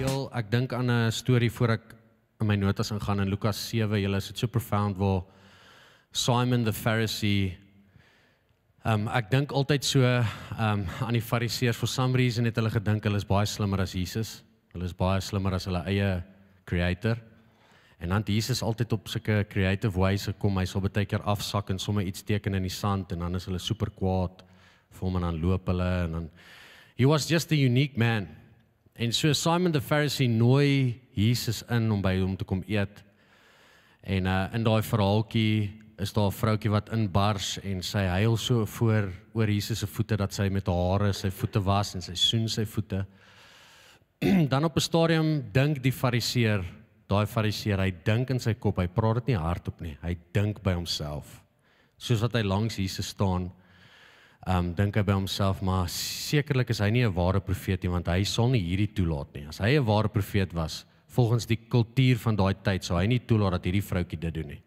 deel ek dink aan 'n storie voor ek in my notas ingaan in Lukas 7. Julle is dit so profound waar Simon the Pharisee Um ek dink altyd so um aan die fariseërs for some reason het hulle gedink hulle is baie slimmer as Jesus. Hulle is baie slimmer as hulle eie creator. En dan Jesus altyd op sulke creative wyse kom, hy sal baie keer afsak en sommer iets teken in die sand en dan is hulle super kwaad vir hom en dan loop hulle en dan he was just a unique man. En so Simon the Pharisee nooi Jesus in om by hom te kom eet. En uh in daai verhaaltjie is daar 'n vroutjie wat inbars en sy huil so voor oor Jesus se voete dat sy met haar hare sy voete was en sy soen sy voete. Dan op 'n stadium dink die fariseer, daai fariseer, hy dink in sy kop, hy praat dit nie hardop nie. Hy dink by homself. Soos wat hy langs Jesus staan, um, dink hy by homself, maar sekerlik is hy nie 'n ware profeet nie want hy sal nie hierdie toelaat nie. As hy 'n ware profeet was, volgens die kultuur van daai tyd, sou hy nie toelaat dat hierdie vroutjie dit doen nie.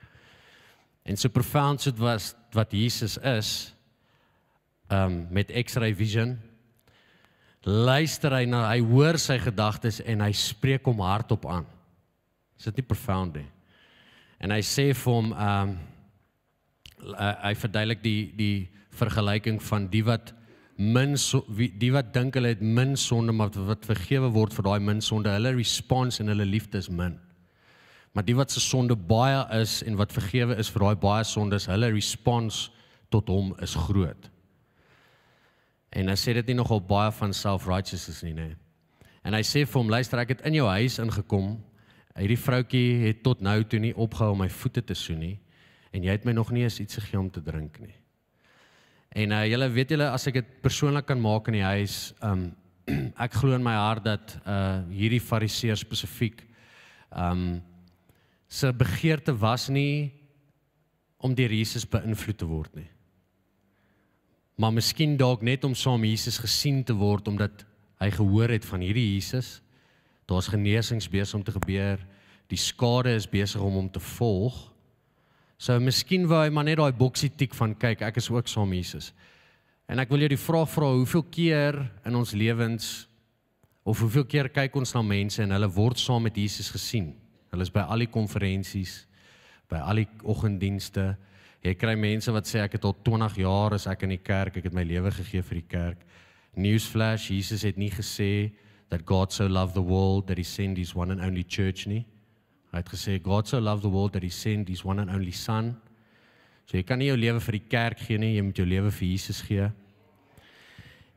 En so profound soos was wat Jesus is, um, met X-ray vision, luister hy na, hy hoor sy gedagtes en hy spreek hom hardop aan. Is dit nie profound nie? En hy sê vir hom um, hy verduidelik die die vergelyking van die wat min so, wie, die wat dink hulle het min sonde maar wat vergewe word vir daai min sonde, hulle response en hulle liefde is min. Maar die wat se sonde baie is en wat vergewe is vir daai baie sondes, hulle response tot hom is groot. En hy sê dit nie nogal baie van self-righteousness nie, nê. En hy sê vir hom, luister, ek het in jou huis ingekom. Hierdie vroutjie het tot nou toe nie opgehou om my voete te soen nie en jy het my nog nie eens iets gegee om te drink nie. En uh julle weet julle as ek dit persoonlik kan maak in die huis, um ek glo in my hart dat uh hierdie fariseer spesifiek um se begeerte was nie om deur Jesus beïnvloed te word nie. Maar miskien dalk net om saam Jesus gesien te word omdat hy gehoor het van hierdie Jesus. Daar's genesings besig om te gebeur. Die skade is besig om hom te volg. So miskien wou hy maar net daai boksie tik van kyk, ek is ook saam Jesus. En ek wil jou die vraag vra, hoeveel keer in ons lewens of hoeveel keer kyk ons na mense en hulle word saam met Jesus gesien? Hulle is by al die konferensies, by al die oggenddienste. Jy kry mense wat sê ek het al 20 jaar is ek in die kerk, ek het my lewe gegee vir die kerk. Newsflash, Jesus het nie gesê that God so loved the world that he sent his one and only church nie. Hy het gesê God so loved the world that he sent his one and only son. So jy kan nie jou lewe vir die kerk gee nie, jy moet jou lewe vir Jesus gee.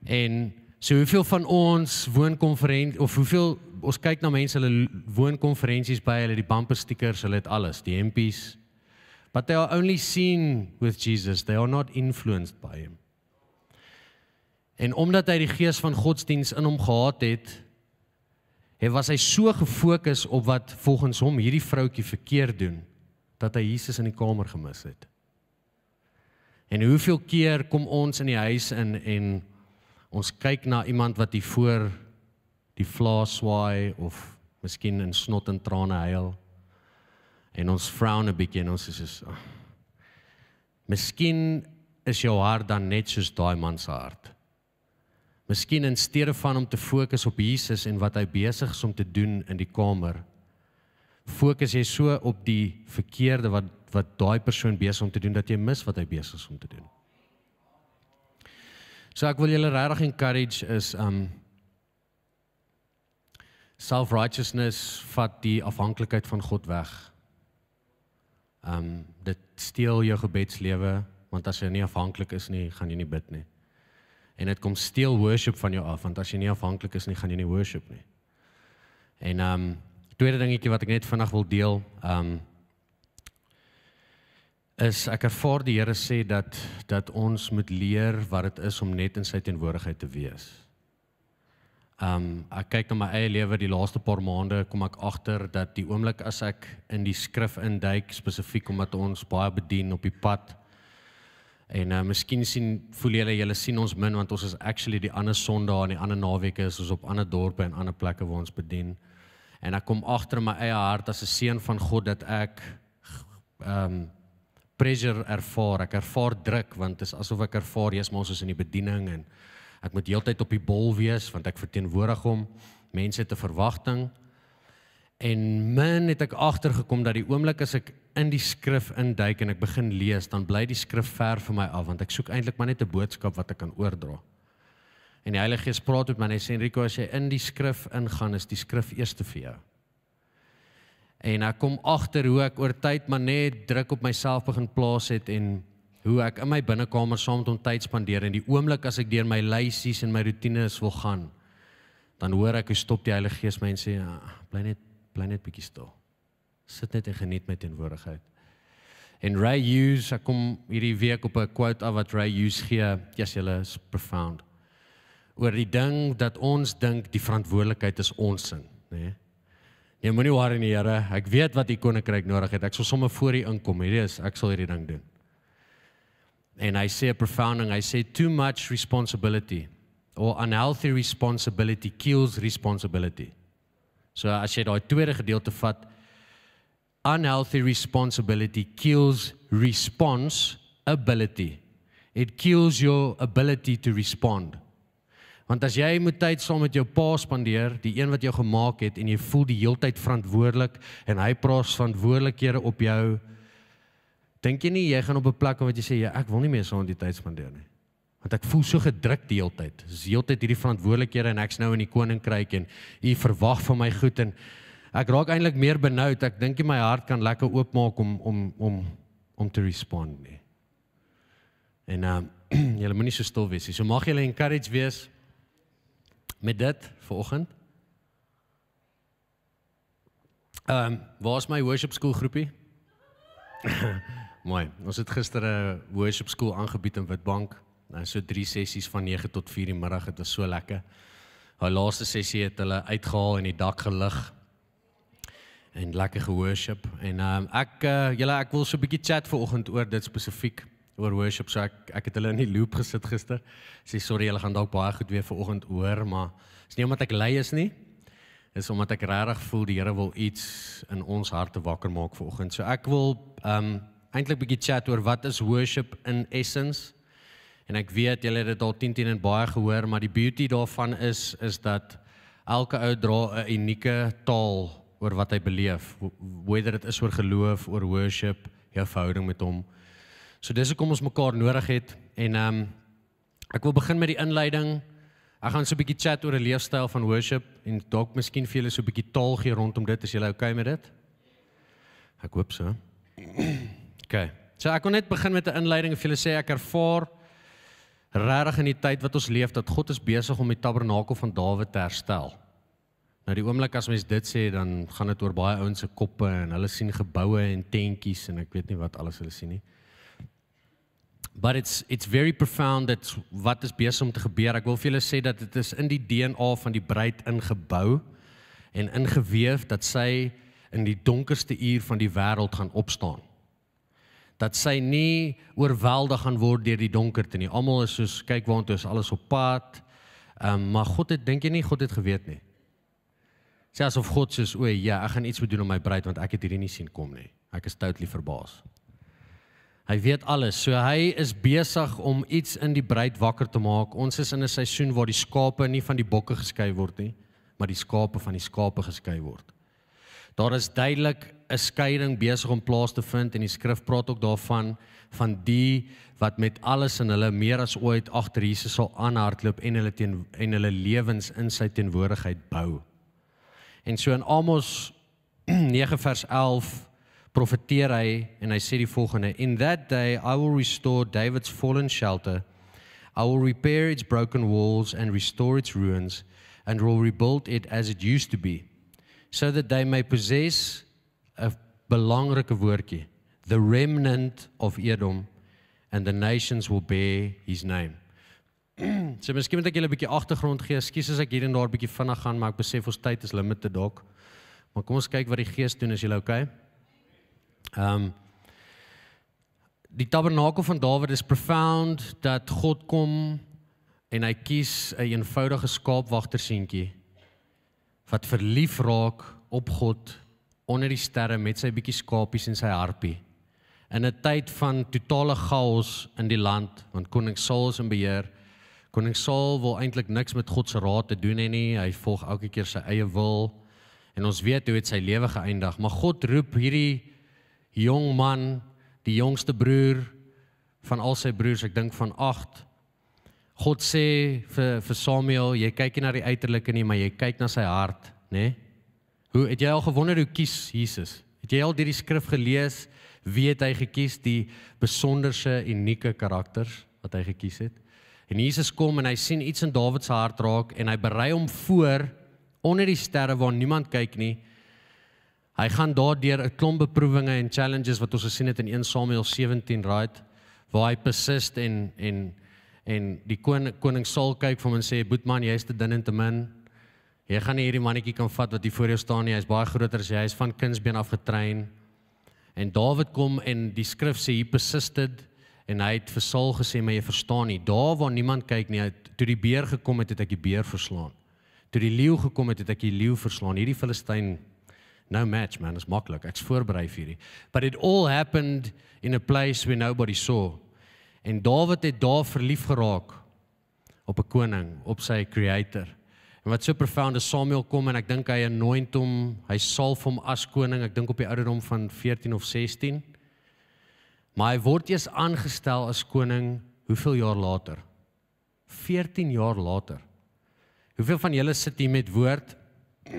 En So hoeveel van ons woonkonferensie of hoeveel ons kyk na mense hulle woonkonferensies by hulle die bumper stickers, hulle het alles, die MPs. But they are only seen with Jesus. They are not influenced by him. En omdat hy die gees van godsdiens in hom gehad het, het was hy so gefokus op wat volgens hom hierdie vroutjie verkeerd doen dat hy Jesus in die kamer gemis het. En hoeveel keer kom ons in die huis in en ons kyk na iemand wat hier voor die vlaas swaai of miskien in snot en trane huil en ons frown 'n bietjie en ons is so oh. Miskien is jou hart dan net soos daai man se hart. Miskien in steede van om te fokus op Jesus en wat hy besig is om te doen in die kamer, fokus jy so op die verkeerde wat wat daai persoon besig om te doen dat jy mis wat hy besig is om te doen. So ek wil julle regtig encourage is um self-righteousness vat die afhanklikheid van God weg. Um dit steel jou gebedslewe want as jy nie afhanklik is nie, gaan jy nie bid nie. En dit kom steel worship van jou af want as jy nie afhanklik is nie, gaan jy nie worship nie. En um tweede dingetjie wat ek net vinnig wil deel, um is ek ervaar die Here sê dat dat ons moet leer wat dit is om net in sy teenwoordigheid te wees. Um ek kyk na my eie lewe die laaste paar maande kom ek agter dat die oomblik as ek in die skrif induik spesifiek omdat ons baie bedien op die pad en uh, miskien sien voel julle julle sien ons min want ons is actually die ander Sondae en die ander naweke is ons op ander dorpe en ander plekke waar ons bedien en ek kom agter my eie hart as 'n seun van God dat ek um pressure ervaar. Ek ervaar druk want dit is asof ek ervaar jy's maar ons is in die bediening en ek moet heeltyd op die bol wees want ek verteenwoordig hom Mense het 'n verwagting. En min het ek agtergekom dat die oomblik as ek in die skrif induik en ek begin lees, dan bly die skrif ver van my af want ek soek eintlik maar net 'n boodskap wat ek kan oordra. En die Heilige Gees praat met my en hy sê Enrico, as jy in die skrif ingaan, is die skrif eerste vir jou. En ek kom agter hoe ek oor tyd maar net druk op myself begin plaas het en hoe ek in my binnekamer saam met hom tyd spandeer en die oomblik as ek deur my lysies en my rotines wil gaan dan hoor ek hoe stop die Heilige Gees my en sê ja, bly net bly net bietjie stil. Sit net en geniet my teenwoordigheid. En Ray Hughes, ek kom hierdie week op 'n quote af wat Ray Hughes gee, yes, julle is profound. Oor die ding dat ons dink die verantwoordelikheid is ons sin, nê? Nee? Jy moenie worry nie, Here. Ek weet wat u koninkryk nodig het. Ek sal sommer voor u inkom. Hierdie is ek sal hierdie ding doen. En hy sê 'n profounding, hy sê too much responsibility or unhealthy responsibility kills responsibility. So as jy daai tweede gedeelte vat, unhealthy responsibility kills response ability. It kills your ability to respond. Want as jy moet tyd saam met jou pa spandeer, die een wat jou gemaak het en jy voel die heeltyd verantwoordelik en hy plaas verantwoordelikhede op jou, dink jy nie jy gaan op 'n plek waar jy sê ja, ek wil nie meer saam die tyd spandeer nie. Want ek voel so gedruk die heeltyd. Dis heeltyd hierdie verantwoordelikhede en ek's nou in die koninkryk en u verwag van my goed en ek raak eintlik meer benoud. Ek dink my hart kan lekker oopmaak om om om om te respond nie. En ehm um, julle moenie so stil wees nie. So mag julle encourage wees met dit vanoggend. Ehm, um, waar is my worship school groepie? Mooi. Ons het gister 'n worship school aangebied in Witbank. Nou so 3 sessies van 9 tot 4 die middag. Dit was so lekker. Haar laaste sessie het hulle uitgehaal en die dak gelig en lekker geworship en ehm um, ek uh, julle ek wil so 'n bietjie chat vanoggend oor dit spesifiek oor worship so ek ek het hulle in die loop gesit gister. Sê sorry, hulle gaan dalk baie goed weer vanoggend hoor, maar is nie omdat ek lei is nie. Is omdat ek regtig voel die Here wil iets in ons harte wakker maak vanoggend. So ek wil um eintlik 'n bietjie chat oor wat is worship in essence. En ek weet julle het dit al 10 10 en baie gehoor, maar die beauty daarvan is is dat elke ou dra 'n unieke taal oor wat hy beleef, whether dit is oor geloof, oor worship, jou verhouding met hom. So dis hoekom ons mekaar nodig het en ehm um, ek wil begin met die inleiding. Ek gaan so 'n bietjie chat oor 'n leefstyl van worship en dalk miskien vir julle so 'n bietjie taal gee rondom dit as julle okay met dit. Ek hoop so. Okay. So ek wil net begin met 'n inleiding en vir julle sê ek ervaar regtig in die tyd wat ons leef dat God is besig om die tabernakel van Dawid te herstel. Nou die oomblik as mens dit sê dan gaan dit oor baie ouens se koppe en hulle sien geboue en tentjies en ek weet nie wat alles hulle sien nie but it's it's very profound that wat is besig om te gebeur. Ek wil vir julle sê dat dit is in die DNA van die bruid ingebou en ingeweef dat sy in die donkerste uur van die wêreld gaan opstaan. Dat sy nie oorweldig gaan word deur die donkerte nie. Almal is soos kyk waantoe is alles op pad. Ehm um, maar God het dink jy nie God het geweet nie. Sê asof God sê o ja, ek gaan iets moet doen om my bruid want ek het hierdie nie sien kom nie. Ek is totally verbaas. Hy weet alles. So hy is besig om iets in die bruid wakker te maak. Ons is in 'n seisoen waar die skape nie van die bokke geskei word nie, maar die skape van die skape geskei word. Daar is duidelik 'n skeiding besig om plaas te vind en die skrif praat ook daarvan van die wat met alles in hulle meer as ooit agter Jesus sal aanhardloop en hulle teen en hulle lewens in sy teenwoordigheid bou. En so in Amos 9 vers 11 profeteer hy en hy sê die volgende in that day i will restore david's fallen shelter i will repair its broken walls and restore its ruins and will rebuild it as it used to be so that they may possess 'n belangrike woordjie. The remnant of edom and the nations will bear his name so miskien moet ek julle 'n bietjie agtergrond gee. Ekskuus as ek hier en daar 'n bietjie vinnig gaan maar ek besef ons tyd is limited dalk. Maar kom ons kyk wat die gees doen as jy okay? Ehm um, die tabernakel van Dawid is profound dat God kom en hy kies 'n een eenvoudige skaapwagterseentjie wat verlief raak op God onder die sterre met sy bietjie skapies en sy harpie. In 'n tyd van totale chaos in die land, want koning Saul is in beheer, Koning Saul wil eintlik niks met God se raad te doen hê nie. Hy volg elke keer sy eie wil. En ons weet hoe dit sy lewe geëindig, maar God roep hierdie jong man, die jongste broer van al sy broers, ek dink van 8. God sê vir vir Samuel, jy kyk nie na die uiterlike nie, maar jy kyk na sy hart, né? Hoe het jy al gewonder hoe kies Jesus? Het jy al deur die skrif gelees wie het hy gekies die besonderse unieke karakters wat hy gekies het? En Jesus kom en hy sien iets in Dawid se hart raak en hy berei hom voor onder die sterre waar niemand kyk nie. Hy gaan daardeur 'n klomp beproewinge en challenges wat ons gesien het in 1 Samuel 17 right waar hy persist en en en die koning koning Saul kyk vir hom en sê boetman jy's te dun en te min. Jy gaan nie hierdie mannetjie kan vat wat hier voor jou staan. Nie. Hy's baie groter as jy. Hy's van kindsbeen af getrein. En Dawid kom en die skrif sê he persisted en hy het vir Saul gesê maar jy verstaan nie. Daar waar niemand kyk nie toe die beer gekom het het ek die beer verslaan. Toe die leeu gekom het het ek die leeu verslaan. Hierdie Filistyn no match man. Is maklik. Ek's voorberei vir hierdie. But it all happened in a place where nobody saw. En Dawid het daar verlief geraak op 'n koning op sy creator en wat so profound is Samuel kom en ek dink hy anoint hom hy salf hom as koning ek dink op die ouderdom van 14 of 16 Maar hy word eers aangestel as koning hoeveel jaar later? 14 jaar later. Hoeveel van julle sit hier met woord?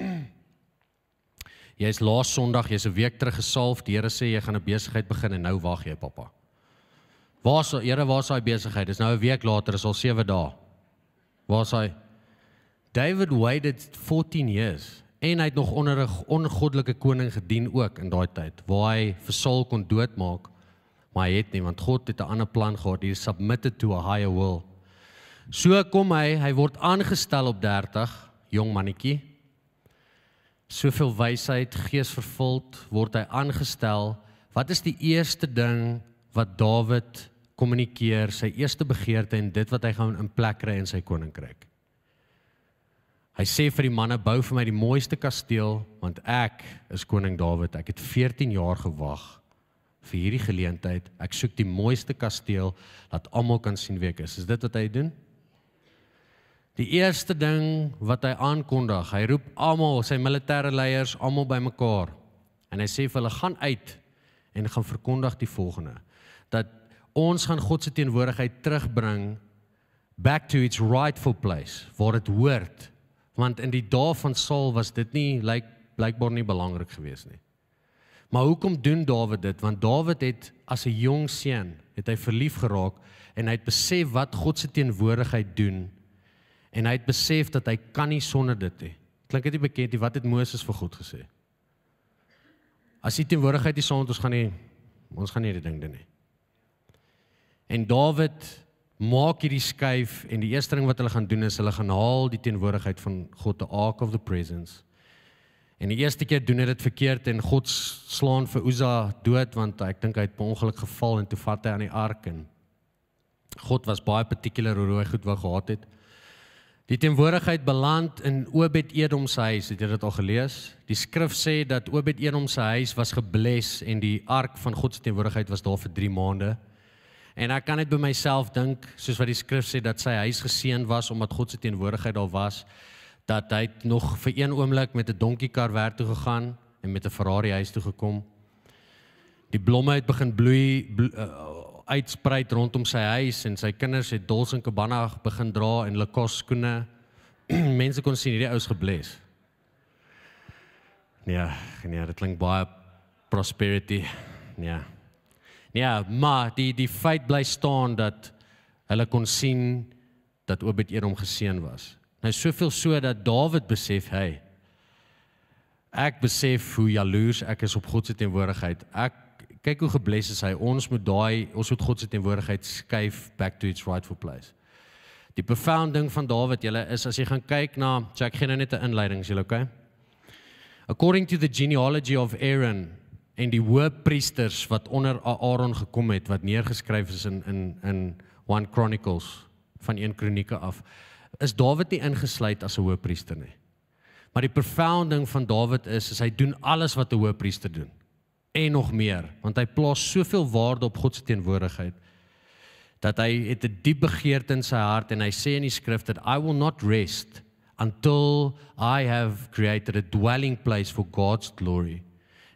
Jy's laas Sondag, jy's 'n week terug gesalf. Die Here sê jy gaan 'n besigheid begin en nou wag jy, pappa. Waar's die Here, waar's daai besigheid? Dis nou 'n week later, is al 7 dae. Waar's hy? David waited 14 years en hy het nog onder 'n ongoddelike koning gedien ook in daai tyd waar hy vir Saul kon doodmaak maar hy het nie want God het 'n ander plan gehad. Hy submitted to a higher will. So kom hy, hy word aangestel op 30, jong mannetjie. Soveel wysheid, geesvervuld word hy aangestel. Wat is die eerste ding wat Dawid kommunikeer, sy eerste begeerte en dit wat hy gaan in plek kry in sy koninkryk? Hy sê vir die manne bou vir my die mooiste kasteel want ek is koning Dawid. Ek het 14 jaar gewag vir hierdie geleentheid. Ek soek die mooiste kasteel dat almal kan sien wie ek is. Is dit wat hy doen? Die eerste ding wat hy aankondig, hy roep almal, sy militêre leiers almal bymekaar. En hy sê vir hulle gaan uit en gaan verkondig die volgende dat ons gaan God se teenwoordigheid terugbring back to its rightful place waar dit hoort want in die dae van Saul was dit nie lyk like, blykbaar nie belangrik geweest nie Maar hoekom doen Dawid dit? Want Dawid het as 'n jong seun, het hy verlief geraak en hy het besef wat God se teenwoordigheid doen. En hy het besef dat hy kan nie sonder dit nie. Klink dit nie bekend nie wat het Moses vir God gesê? As die teenwoordigheid nie saam met ons gaan nie, ons gaan nie die ding doen nie. En Dawid maak hierdie skuif en die eerste ding wat hulle gaan doen is hulle gaan haal die teenwoordigheid van God, the ark of the presence En die eerste keer doen hy dit verkeerd en God slaan vir Uza dood want ek dink hy het per ongeluk geval en toe vat hy aan die ark en God was baie particular oor hoe hy goed wou gehad het. Die teenwoordigheid beland in Obed-Edom se huis, het jy dit al gelees? Die skrif sê dat Obed-Edom se huis was gebless en die ark van God se teenwoordigheid was daar vir 3 maande. En ek kan net by myself dink, soos wat die skrif sê dat sy huis geseën was omdat God se teenwoordigheid daar was dat hy nog vir een oomblik met 'n donkiekar werk toe gegaan en met 'n Ferrari huis toe gekom. Die blomme het begin bloei blo, uh, uitsprei rondom sy huis en sy kinders het Dolce Gabbana begin dra en Lacoste skoene. Mense kon sien hierdie ou's gebless. Ja, nee, dit klink baie prosperity. Ja. Ja, maar die die feit bly staan dat hulle kon sien dat Obed-Edom geseën was. Nou soveel so dat Dawid besef hy ek besef hoe jaloers ek is op God se teenwoordigheid. Ek kyk hoe gebless is hy. Ons moet daai ons moet God se teenwoordigheid skuif back to its rightful place. Die profound ding van Dawid julle is as jy gaan kyk na so ek gee nou net 'n inleiding, is julle okay? According to the genealogy of Aaron en die hoëpriesters wat onder Aaron gekom het wat neergeskryf is in in in 1 Chronicles van 1 Kronieke af is Dawid nie ingesluit as 'n hoëpriester nie. Maar die profound ding van Dawid is is hy doen alles wat 'n hoëpriester doen en nog meer, want hy plaas soveel waarde op God se teenwoordigheid dat hy het 'n diep begeerte in sy hart en hy sê in die skrif dat I will not rest until I have created a dwelling place for God's glory.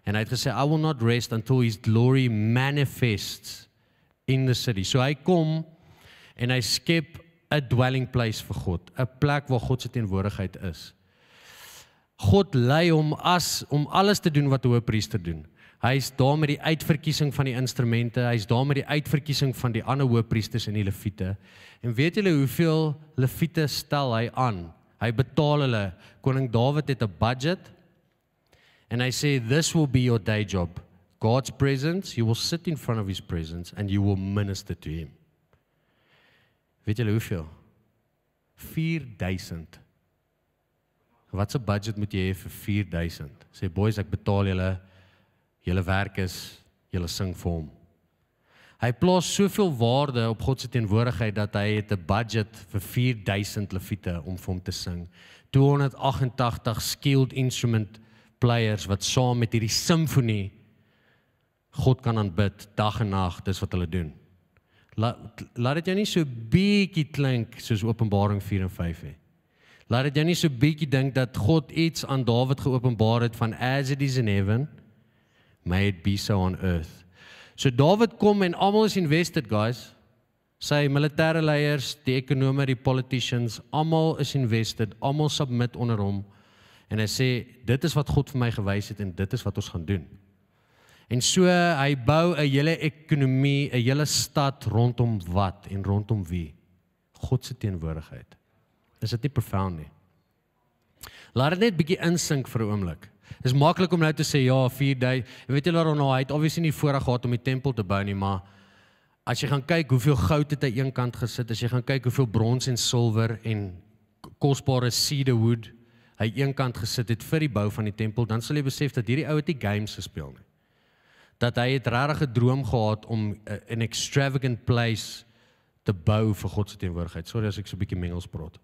En hy het gesê I will not rest until his glory manifests in the city. So hy kom en hy skep 'n dwelling place vir God, 'n plek waar God se teenwoordigheid is. God lei hom as om alles te doen wat 'n hoëpriester doen. Hy's daar met die uitverkiesing van die instrumente, hy's daar met die uitverkiesing van die ander hoëpriesters en die leviete. En weet julle hoeveel leviete stel hy aan? Hy betaal hulle. Koning Dawid het 'n budget. En hy sê this will be your day job. God's presence, you will sit in front of his presence and you will minister to him. Weet julle hoeveel? 4000. Wat 'n budget moet jy hê vir 4000? Sê boys, ek betaal julle julle werk is julle sing vir hom. Hy plaas soveel waarde op God se teenwoordigheid dat hy het 'n budget vir 4000 leviete om vir hom te sing. 288 skilled instrument players wat saam met hierdie simfonie God kan aanbid dag en nag, dis wat hulle doen. Laat laat dit jou nie so bietjie klink soos Openbaring 4 en 5 nie. Laat dit jou nie so bietjie dink dat God iets aan Dawid geopenbaar het van as it is in heaven, may it be so on earth. So Dawid kom en almal is invested guys. Sy militêre leiers, die ekonome, die politicians, almal is invested, almal submit onder hom. En hy sê dit is wat God vir my gewys het en dit is wat ons gaan doen. En so hy bou 'n hele ekonomie, 'n hele stad rondom wat en rondom wie? God se teenwoordigheid. Is dit nie profound nie? Laat dit net bietjie insink vir 'n oomblik. Dis maklik om nou te sê ja, 4 dae. Weet jy waarom nou hy het obviously nie voorreg gehad om die tempel te bou nie, maar as jy gaan kyk hoeveel goud het hy eenkant gesit, as jy gaan kyk hoeveel brons en silwer en kosbare cedar wood hy eenkant gesit het vir die bou van die tempel, dan sal jy besef dat hierdie ou het nie games gespeel nie. Dat hy het regtig 'n droom gehad om 'n extravagant place te bou vir God se teenwoordigheid. Sorry as ek so 'n bietjie mengels praat.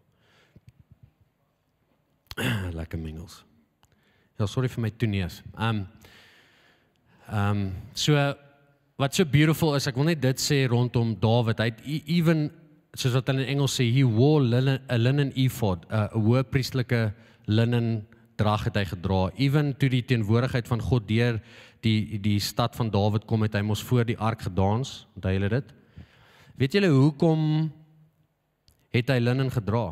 Lekker mengels. Ja, sorry vir my toeneus. Um um so wat so beautiful is, ek wil net dit sê rondom Dawid. Hy het e, even soos wat hulle in Engels sê, he wore linen, a linen ephod, 'n hoë priestelike linen drag het hy gedra. Even toe die teenwoordigheid van God deur die die stad van Dawid kom het hy mos voor die ark gedans. Onthou julle dit? Weet julle hoekom het hy linen gedra?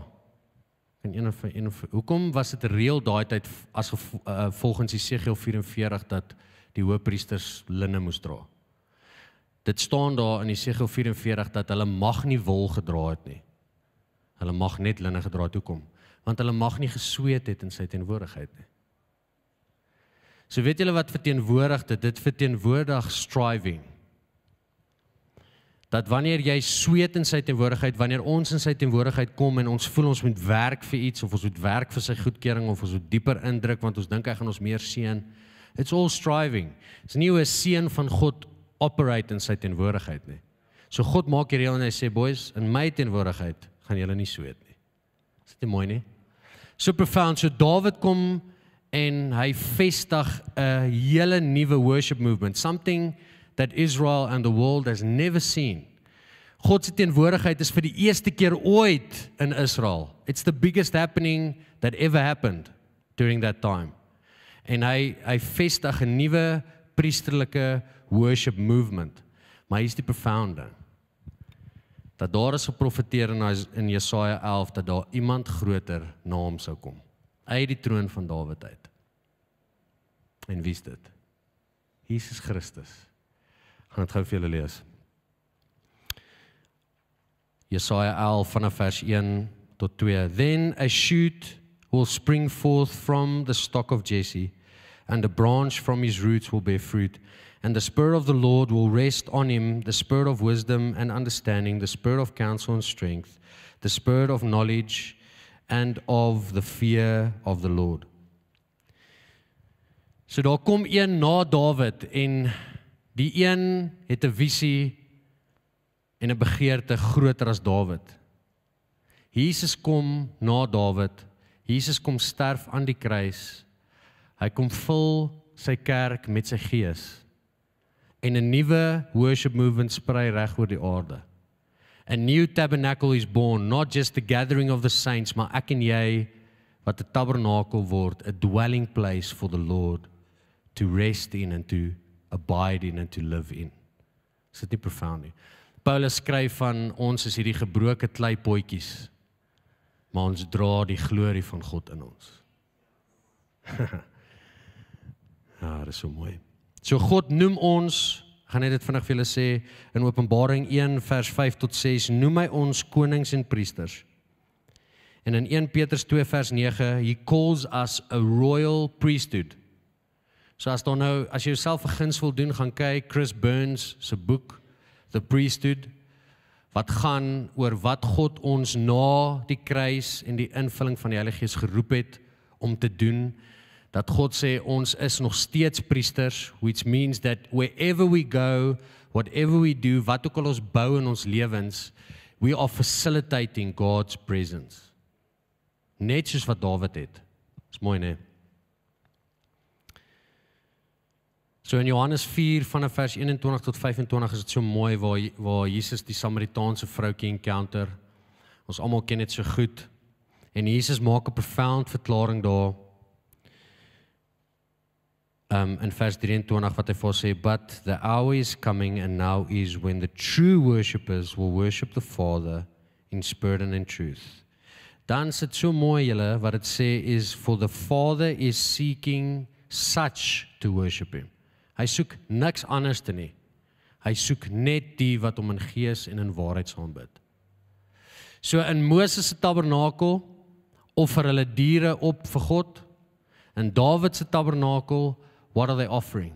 En een of een of hoekom was dit reël daai tyd as uh, volgens Jesegiel 44 dat die hoëpriesters linne moes dra? Dit staan daar in Jesegiel 44 dat hulle mag nie wol gedra het nie. Hulle mag net linne gedra het hoekom? Want hulle mag nie gesweet het in sy teenwoordigheid nie. So weet julle wat verteenwoordig dit? Dit verteenwoordig striving dat wanneer jy sweet in sy teenwoordigheid, wanneer ons in sy teenwoordigheid kom en ons voel ons moet werk vir iets of ons moet werk vir sy goedkeuring of ons moet dieper indruk want ons dink hy gaan ons meer seën. It's all striving. Dis nie 'n seun van God operate in sy teenwoordigheid nie. So God maak hier reël en hy sê boys, in my teenwoordigheid gaan julle nie sweet nie. Is dit nie mooi nie? So profound. So Dawid kom en hy vestig 'n hele nuwe worship movement, something that Israel and the world has never seen. God se teenwoordigheid is vir die eerste keer ooit in Israel. It's the biggest happening that ever happened during that time. En hy hy vestig 'n nuwe priesterlike worship movement. Maar hier's die profound ding. Dat daar is geprofeteer in in Jesaja 11 dat daar iemand groter na hom sou kom uit die troon van Dawid uit. En wie's dit? Jesus Christus gaan dit gou vir julle lees. Jesaja 11 vanaf vers 1 tot 2. Then a shoot will spring forth from the stock of Jesse and a branch from his roots will bear fruit and the spirit of the Lord will rest on him the spirit of wisdom and understanding the spirit of counsel and strength the spirit of knowledge and of the fear of the Lord. So daar kom een na Dawid en Die een het 'n visie en 'n begeerte groter as Dawid. Jesus kom na Dawid. Jesus kom sterf aan die kruis. Hy kom vul sy kerk met sy gees. En 'n nuwe worship movement sprei reg oor die aarde. A new tabernacle is born, not just the gathering of the saints, maar ek en jy wat 'n tabernakel word, a dwelling place for the Lord to rest in and to abide in and to live in. Is dit nie profound nie? Paulus skryf van ons is hierdie gebroke kleipotjies, maar ons dra die glorie van God in ons. ja, dit is so mooi. So God noem ons, gaan net dit vinnig vir julle sê in Openbaring 1 vers 5 tot 6, noem hy ons konings en priesters. En in 1 Petrus 2 vers 9, he calls us a royal priesthood. So as dan nou as jy jouself 'n guns wil doen, gaan kyk Chris Burns se boek The Priesthood wat gaan oor wat God ons na die kruis en die invulling van die Heilige Gees geroep het om te doen dat God sê ons is nog steeds priesters which means that wherever we go whatever we do wat ook al ons bou in ons lewens we are facilitating God's presence net soos wat Dawid het is mooi né So in Johannes 4 vanaf vers 21 tot 25 is dit so mooi waar waar Jesus die Samaritaanse vroutjie encounter. Ons almal ken dit so goed. En Jesus maak 'n profound verklaring daar um, in vers 23 wat hy vir sê but the hour is coming and now is when the true worshippers will worship the father in spirit and in truth. Dan sit so mooi julle wat dit sê is for the father is seeking such to worship him. Hy soek niks anders te nie. Hy soek net die wat hom in gees en in waarheid aanbid so in Moses se tabernakel offer hulle diere op vir God. In Dawid se tabernakel What are they offering?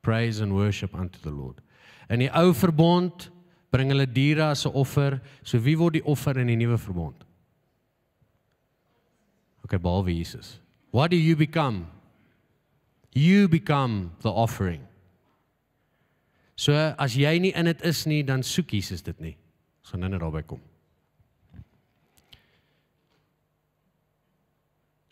Praise and worship unto the Lord. In die ou verbond bring hulle diere as 'n offer. So wie word die offer in die nuwe verbond? Okay, behalwe Jesus. What do you become? You become the offering. So as jy nie in dit is nie, dan soek Jesus dit nie. Ons gaan nou net daarby kom.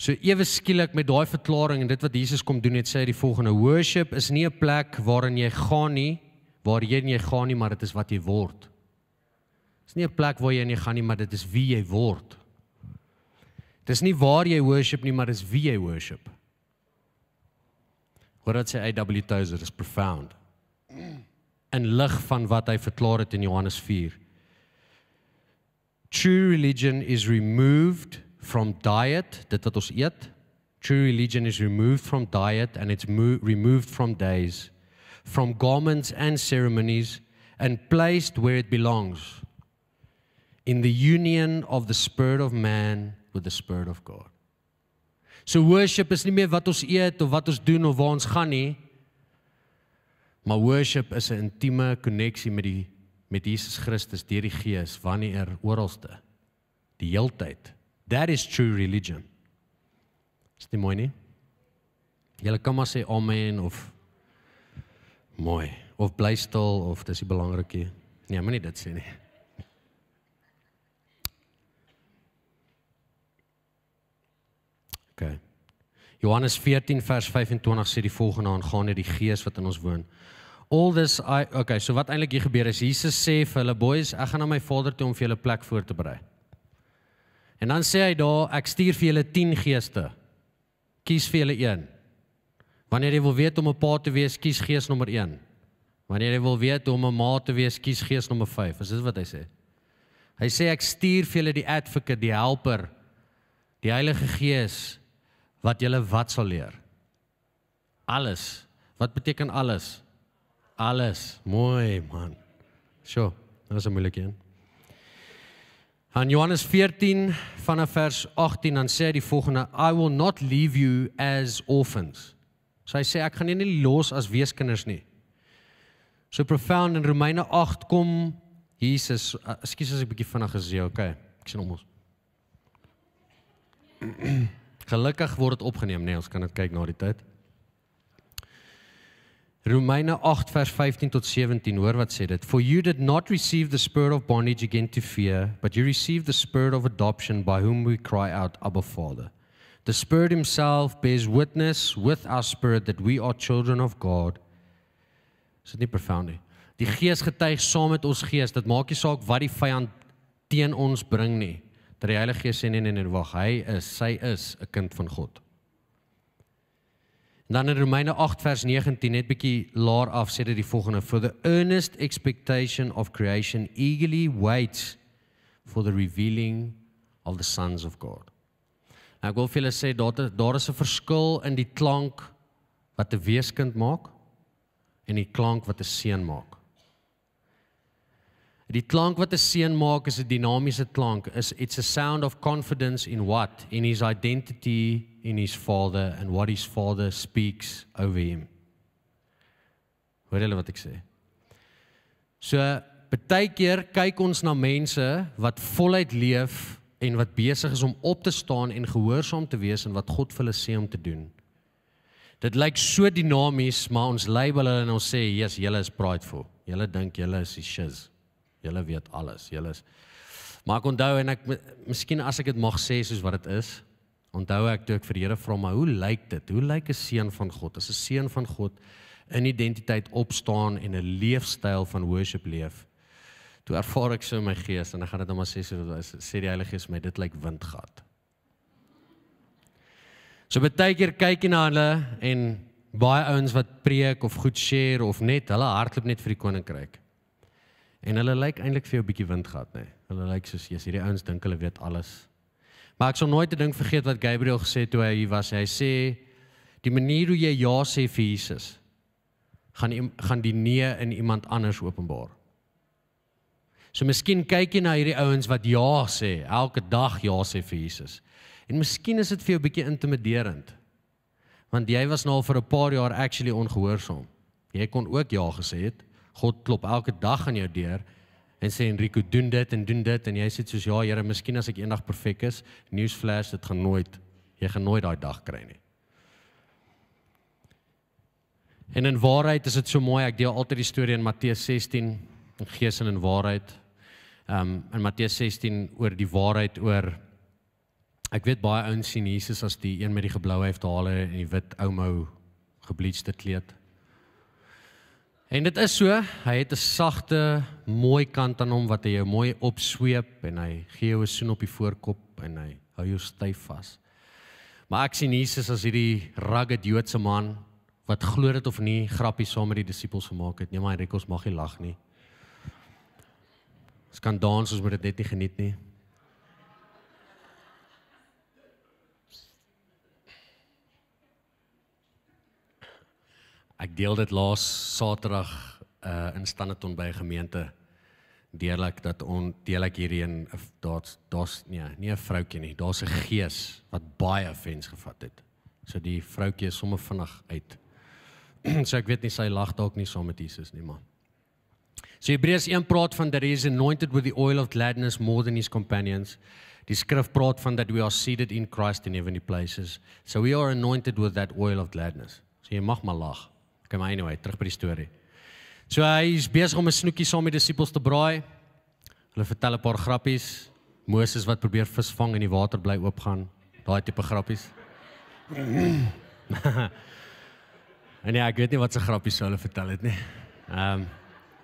So ewe skielik met daai verklaring en dit wat Jesus kom doen het, sê hy die volgende: Worship is nie 'n plek waarin jy gaan nie, waar jy gaan nie, maar dit is wat jy word. Dit is nie 'n plek waar jy nie gaan nie, maar dit is wie jy word. Dit is nie waar jy worship nie, maar dis wie jy worship. Hoor dit sê A.W. Tozer is profound. En lig van wat hy verklaar het in Johannes 4. True religion is removed from diet, dit wat ons eet. True religion is removed from diet and it's removed from days, from garments and ceremonies and placed where it belongs. In the union of the spirit of man with the spirit of God. So worship is nie meer wat ons eet of wat ons doen of waar ons gaan nie. Maar worship is 'n intieme koneksie met die met Jesus Christus deur die Gees wanneer oralste die heeltyd That is true religion. Is dit mooi nie? Julle kan maar sê amen of mooi of bly stil of dis nie belangrik nie. Nee, moenie dit sê nie. Okay. Johannes 14 vers 25 sê die volgende aangaande die Gees wat in ons woon. All this I okay, so wat eintlik hier gebeur is Jesus sê vir hulle boys, ek gaan na my Vader toe om vir julle plek voor te berei. En dan sê hy daar, ek stuur vir julle 10 geeste. Kies vir julle een. Wanneer jy wil weet om 'n pa te wees, kies gees nommer 1. Wanneer jy wil weet om 'n ma te wees, kies gees nommer 5. Is dit wat hy sê? Hy sê ek stuur vir julle die advocate, die helper, die Heilige Gees wat julle wat sal leer. Alles. Wat beteken alles? Alles. Mooi man. Sjoe, dit was 'n moeilike een. In Johannes 14 vanaf vers 18 dan sê hy die volgende I will not leave you as orphans. So hy sê ek gaan julle nie los as weeskinders nie. So profound in Romeine 8 kom Jesus, uh, ekskuus as ek bietjie vinnig gesê, okay. Ek sien hom ons. Gelukkig word dit opgeneem, nee, ons kan dit kyk na die tyd. Romeine 8 vers 15 tot 17 hoor wat sê dit for you did not receive the spirit of bondage again to fear but you received the spirit of adoption by whom we cry out abba father the spirit himself bears witness with our spirit that we are children of God is dit nie profound nie Die Gees getuig saam met ons gees. Dit maak nie saak wat die vyand teen ons bring nie. Dat die Heilige Gees sê nee nee nee, wag, hy is, sy is 'n kind van God. Dan in Romeine 8 vers 19 net bietjie laer af sê dit die volgende: For the earnest expectation of creation eagerly waits for the revealing of the sons of God. Nou ek wil vir julle sê daar daar is 'n verskil in die klank wat 'n weeskind maak en die klank wat 'n seun maak. Die klank wat 'n seun maak is 'n dinamiese klank. Is it's a sound of confidence in what? In his identity in his father and what his father speaks over him. Hoor julle wat ek sê? So, baie keer kyk ons na mense wat voluit leef en wat besig is om op te staan en gehoorsaam te wees en wat God vir hulle sê om te doen. Dit lyk so dinamies, maar ons label hulle en ons sê, "Jesus, julle is prideful. Julle dink julle is die shiz. Julle weet alles. Julle is Maar ek onthou en ek miskien as ek dit mag sê soos wat dit is, onthou ek toe ek vir die Here vra, "Maar hoe lyk dit? Hoe lyk 'n seun van God? As 'n seun van God in identiteit opstaan en 'n leefstyl van worship leef?" Toe ervaar ek so in my gees en ek gaan dit nou maar sê so sê die Heilige Gees my dit lyk windgat. So baie keer kyk jy na hulle en baie ouens wat preek of goed share of net hulle hardloop net vir die koninkryk. En hulle lyk eintlik vir jou 'n bietjie windgat, nê. Nee. Hulle lyk soos jy's hierdie ouens dink hulle weet alles. Maar ek sal nooit 'n ding vergeet wat Gabriel gesê toe hy hier was. Hy sê die manier hoe jy ja sê vir Jesus gaan gaan die nee in iemand anders openbaar. So miskien kyk jy na hierdie ouens wat ja sê, elke dag ja sê vir Jesus. En miskien is dit vir jou 'n bietjie intimiderend. Want jy was nou al vir 'n paar jaar actually ongehoorsaam. Jy kon ook ja gesê het. God klop elke dag aan jou deur en sê Enrico doen dit en doen dit en jy sê soos ja Here, miskien as ek eendag perfek is, newsflash, dit gaan nooit jy gaan nooit daai dag kry nie. En in waarheid is dit so mooi, ek deel altyd die storie in Matteus 16 in gees en in waarheid. Ehm um, in Matteus 16 oor die waarheid oor Ek weet baie ouens sien Jesus as die een met die geblou hare en die wit ou mou gebleachte kleed. En dit is so, hy het 'n sagte, mooi kant aan hom wat hy jou mooi opsweep en hy gee jou 'n soen op die voorkop en hy hou jou styf vas. Maar ek sien Jesus as hierdie rugged Joodse man wat glo dit of nie grappies saam met die disippels gemaak het. Nee, maar hy rekos mag nie lag nie. Ons kan dans, ons moet dit net nie geniet nie. Ek deel dit laas Saterdag uh in Standerton by 'n gemeente deurlik dat on deel ek hierdie in daar's daar's nee, nie 'n vroutjie nie. Daar's 'n gees wat baie offens gevat het. So die vroutjie is sommer vinnig uit. so ek weet nie sy lag dalk nie saam met Jesus nie, maar. So Hebreërs 1 praat van that he is anointed with the oil of gladness more than his companions. Die skrif praat van that we are seated in Christ in heavenly places. So we are anointed with that oil of gladness. So jy mag maar lag. Okay, maar anyway, terug by die storie. So hy is besig om 'n snoekie saam met disippels te braai. Hulle vertel 'n paar grappies. Moses wat probeer vis vang en die water bly oopgaan. Daai tipe grappies. en ja, ek weet nie wat se grappies hulle vertel het nie. Ehm um,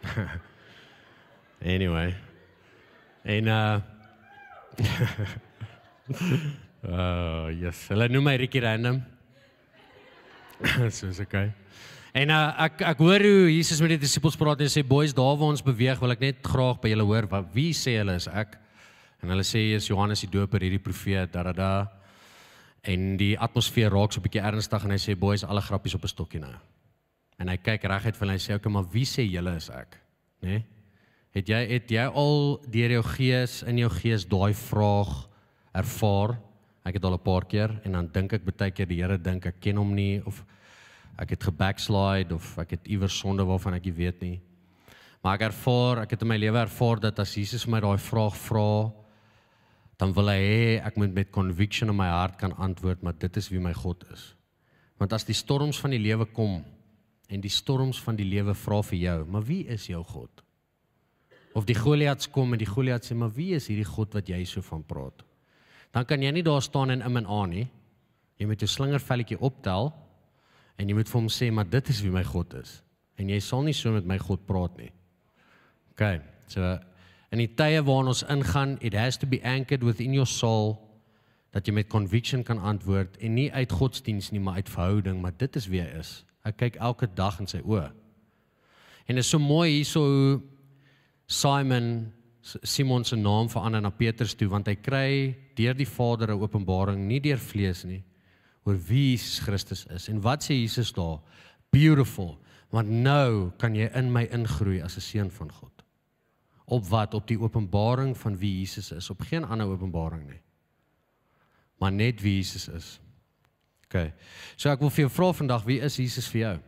Anyway. En uh Oh, yes. Hulle noem my Ricky Random. so is okay. En uh, ek ek hoor hoe Jesus met die disippels praat en sê boys daar waar ons beweeg wil ek net graag by julle hoor wat wie sê hulle is ek? En hulle sê is Johannes die doper hierdie profeet da da da. En die atmosfeer raak so 'n bietjie ernstig en hy sê boys alle grappies op 'n stokkie nou. En hy kyk reguit vir hulle en sê okay maar wie sê julle is ek? Nê nee? het jy het jy al deur jou gees in jou gees daai vraag ervaar? Ek het al 'n paar keer en dan dink ek baie keer die Here dink ek ken hom nie of ek het gebackslide of ek het iewers sonde waarvan ek nie weet nie. Maar ek ervaar, ek het in my lewe ervaar dat as Jesus my daai vraag vra, dan wil hy hê ek moet met conviction in my hart kan antwoord, maar dit is wie my God is. Want as die storms van die lewe kom en die storms van die lewe vra vir jou, maar wie is jou God? Of die Goliats kom en die Goliat sê, maar wie is hierdie God wat jy so van praat? Dan kan jy nie daar staan en in en aan nie. Jy moet jou slingervelletjie optel En jy moet vir hom sê, maar dit is wie my God is. En jy sal nie so met my God praat nie. Okay. So in die tye waarin ons ingaan, it has to be anchored within your soul dat jy met conviction kan antwoord en nie uit godsdiens nie, maar uit verhouding, maar dit is wie hy is. Hy kyk elke dag in sy oë. En dit is so mooi hierso hoe Simon Simon se naam verander na Petrus toe want hy kry deur die Vader 'n openbaring nie deur vlees nie oor wie Jesus Christus is. En wat sê Jesus daar? Beautiful, want nou kan jy in my ingroei as 'n seun van God. Op wat? Op die openbaring van wie Jesus is, op geen ander openbaring nie. Maar net wie Jesus is. OK. So ek wil vir jou vra vandag, wie is Jesus vir jou?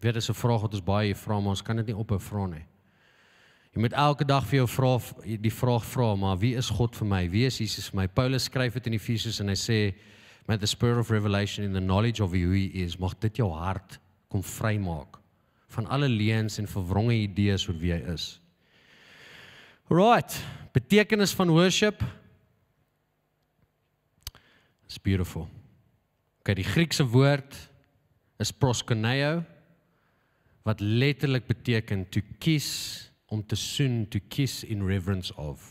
Weet dis 'n vraag wat ons baie vra, maar ons kan dit nie ophou vra nie. Jy moet elke dag vir jou vra die vraag vra, maar wie is God vir my? Wie is Jesus vir my? Paulus skryf dit in Efesiërs en hy sê met the spirit of revelation in the knowledge of who he is, mag dit jou hart kom vrymaak van alle leuns en verwronge idees oor wie hy is. Right, betekenis van worship is beautiful. Okay, die Griekse woord is proskuneo wat letterlik beteken to kiss om te soen to kiss in reverence of.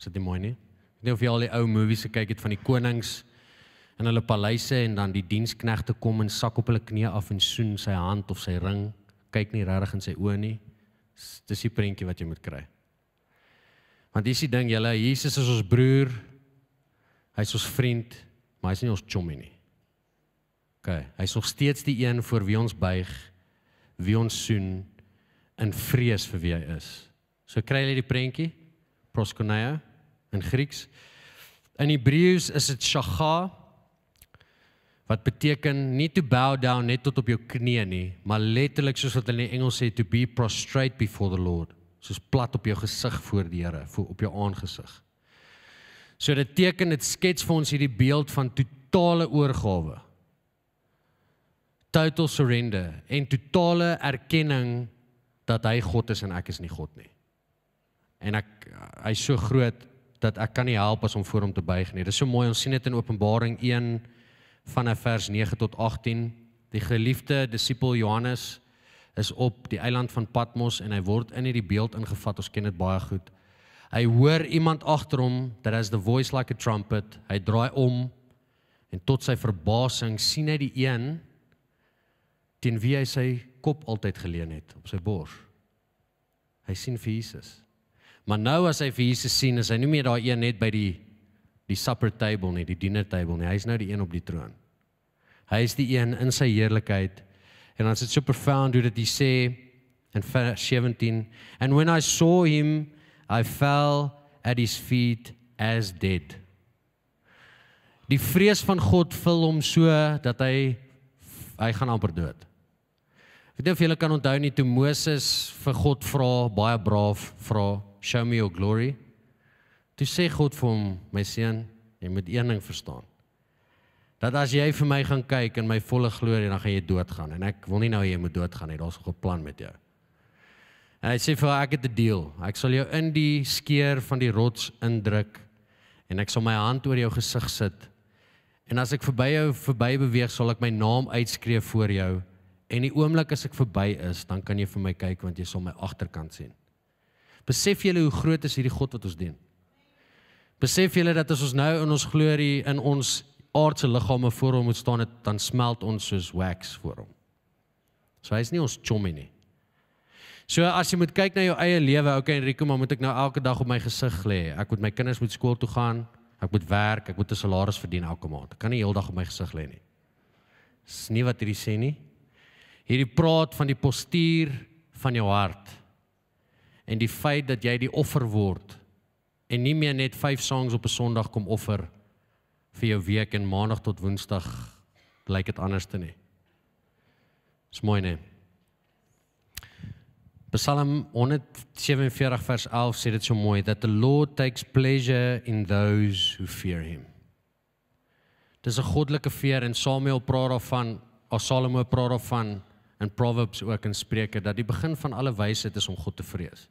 Is dit mooi nie? Ek weet nie of jy al die ou movies gekyk het van die konings in hulle paleise en dan die diensknegte kom en sak op hulle knieë af en soen sy hand of sy ring, kyk nie regtig in sy oë nie. Dis die prentjie wat jy moet kry. Want dis die ding, julle, Jesus is ons broer. Hy's ons vriend, maar hy's nie ons chommie nie. OK, hy's nog steeds die een voor wie ons buig, wie ons soen in vrees vir wie hy is. So kry jy die prentjie proskuneo in Grieks. In Hebreëus is dit shaga wat beteken nie to bow down net tot op jou knieë nie, maar letterlik soos wat hulle in Engels sê to be prostrate before the Lord, soos plat op jou gesig voor die Here, voor op jou aangesig. So dit teken dit skets vir ons hierdie beeld van totale oorgawe. Total surrender en totale erkenning dat hy God is en ek is nie God nie. En ek hy's so groot dat ek kan nie help as om voor hom te buig nie. Dit is so mooi ons sien dit in Openbaring 1 vanaf vers 9 tot 18. Die geliefde disipel Johannes is op die eiland van Patmos en hy word in hierdie beeld ingevat. Ons ken dit baie goed. Hy hoor iemand agter hom that has the voice like a trumpet. Hy draai om en tot sy verbasing sien hy die een teen wie hy sy kop altyd geleun het op sy bors. Hy sien vir Jesus. Maar nou as hy vir Jesus sien, is hy nie meer daar een net by die die supper table nie, die dinner table nie. Hy is nou die een op die troon. Hy is die een in sy heerlikheid. En dan is dit so profound hoe dit hy sê in vers 17, and when I saw him, I fell at his feet as dead. Die vrees van God vul hom so dat hy hy gaan amper dood. Ek weet nie of julle kan onthou nie toe Moses vir God vra, baie braaf vra, show me your glory. Toe sê God vir hom, my seun, jy moet een ding verstaan. Dat as jy vir my gaan kyk in my volle glorie, dan gaan jy doodgaan en ek wil nie nou jy moet doodgaan nie, daar's 'n plan met jou. En hy sê vir ek het 'n deal. Ek sal jou in die skeer van die rots indruk en ek sal my hand oor jou gesig sit. En as ek verby jou verby beweeg, sal ek my naam uitskree voor jou En die oomblik as ek verby is, dan kan jy vir my kyk want jy sal my agterkant sien. Besef julle hoe groot is hierdie God wat ons dien? Besef julle dat as ons nou in ons glorie in ons aardse liggame voor hom moet staan, het, dan smelt ons soos wax voor hom. So hy is nie ons chommie nie. So as jy moet kyk na jou eie lewe, okay Enrico, maar moet ek nou elke dag op my gesig lê? Ek moet my kinders moet skool toe gaan, ek moet werk, ek moet 'n salaris verdien elke maand. Ek kan nie heeldag op my gesig lê nie. Dis nie wat hierdie sê nie hierdie praat van die postuur van jou hart en die feit dat jy die offer word en nie meer net 5 songs op 'n Sondag kom offer vir jou week en maandag tot woensdag lyk dit anders te nie. Dis mooi nee. Psalm 147 vers 11 sê dit so mooi that the Lord takes pleasure in those who fear him. Dis 'n goddelike fear en Samuel praat daarvan, of Salomo praat daarvan in Proverbs ook in Spreuke dat die begin van alle wysheid is om God te vrees.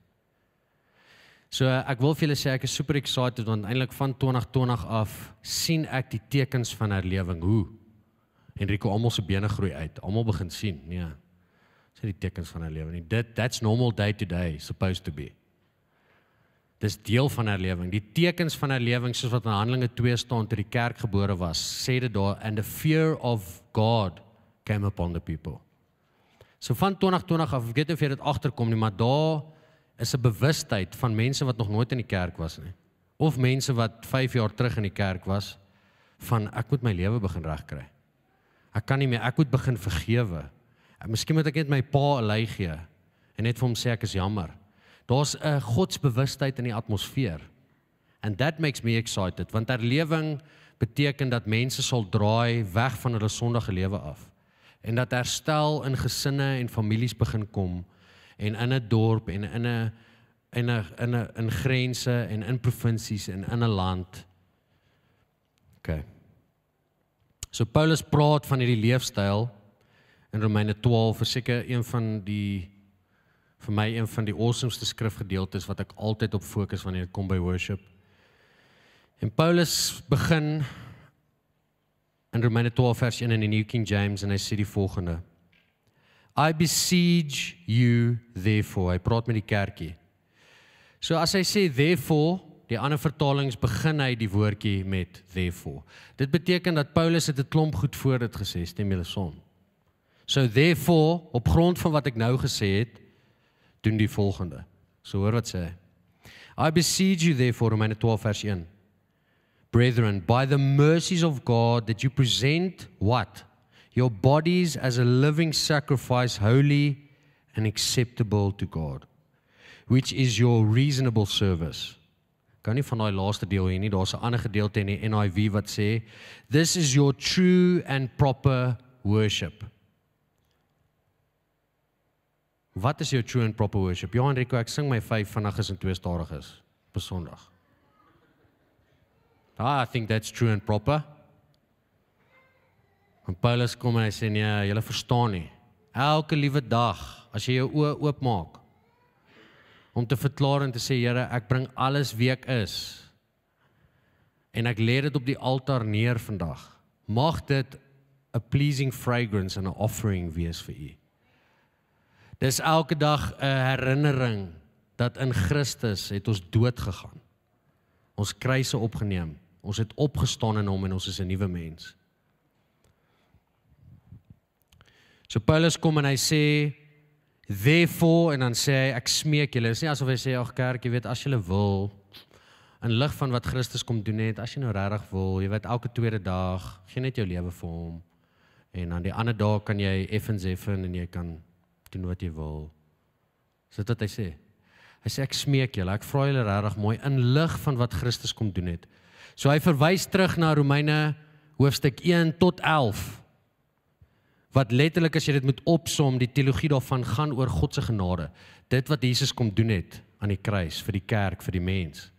So ek wil vir julle sê ek is super excited want eintlik van 2020 af sien ek die tekens van herlewing hoe Henrico almal se bene groei uit. Almal begin sien, nee. Nie die tekens van herlewing. Dit that's normal day to day supposed to be. Dis deel van herlewing. Die tekens van herlewing soos wat in Handelinge 2 staan toe die kerk gebore was, sê dit daar and the fear of God came upon the people. So van 2020 af, ek weet nie of jy dit agterkom nie, maar daar is 'n bewustheid van mense wat nog nooit in die kerk was nie of mense wat 5 jaar terug in die kerk was van ek moet my lewe begin regkry. Ek kan nie meer, ek moet begin vergewe. Miskien moet ek net my pa 'n lei gee en net vir hom sê ek is jammer. Daar's 'n godsbewustheid in die atmosfeer. And that makes me excited want herlewing beteken dat mense sal draai weg van hulle sondige lewe af en dat herstel in gesinne en families begin kom en in 'n dorp en in 'n in 'n in 'n in grense en in provinsies en in 'n land. OK. So Paulus praat van hierdie leefstyl in Romeine 12, verseker een van die vir my een van die awesomeste skrifgedeeltes wat ek altyd op fokus wanneer dit kom by worship. En Paulus begin in Romeine 12 vers 1 in die New King James en hy sê die volgende: I beseech you therefore. Hy praat met die kerkie. So as hy sê therefore, die ander vertalings begin hy die woordjie met therefore. Dit beteken dat Paulus het 'n klomp goed voor dit gesê, stem julle son. So therefore, op grond van wat ek nou gesê het, doen die volgende. So hoor wat sê hy. I beseech you therefore Romans 12 vers 1. Brethren, by the mercies of God that you present what? Your bodies as a living sacrifice holy and acceptable to God, which is your reasonable service. Kan nie van daai laaste deel hier nie, daar's 'n ander gedeelte in die NIV wat sê, this is your true and proper worship. Wat is jou true and proper worship? Ja, Enrico, ek sing my 5 vinniges en 2 stadiges op Sondag. Ah, I think that's true and proper. En Paulus kom en hy sê nee, jy verstaan nie. Elke liewe dag as jy jou oë oopmaak om te verklaar en te sê Here, ek bring alles wie ek is. En ek lê dit op die altaar neer vandag. Mag dit 'n pleasing fragrance en 'n offering wees vir U. Dis elke dag 'n herinnering dat in Christus het ons dood gegaan. Ons kruise opgeneem. Ons het opgestaan in hom en ons is 'n nuwe mens. So Paulus kom en hy sê therefore en dan sê hy ek smeek julle. Dit is nie asof hy sê ag kerk, jy weet as jy wil in lig van wat Christus kom doen het, as jy nou regtig wil, jy weet elke tweede dag, gee net jou lewe vir hom. En dan die ander dae kan jy effens effen en jy kan doen wat jy wil. Dis dit wat hy sê. Hy sê ek smeek julle, ek vra julle regtig mooi in lig van wat Christus kom doen het. So hy verwys terug na Romeine hoofstuk 1 tot 11 wat letterlik as jy dit moet opsom, die teologie daarvan gaan oor God se genade. Dit wat Jesus kom doen het aan die kruis vir die kerk, vir die mens.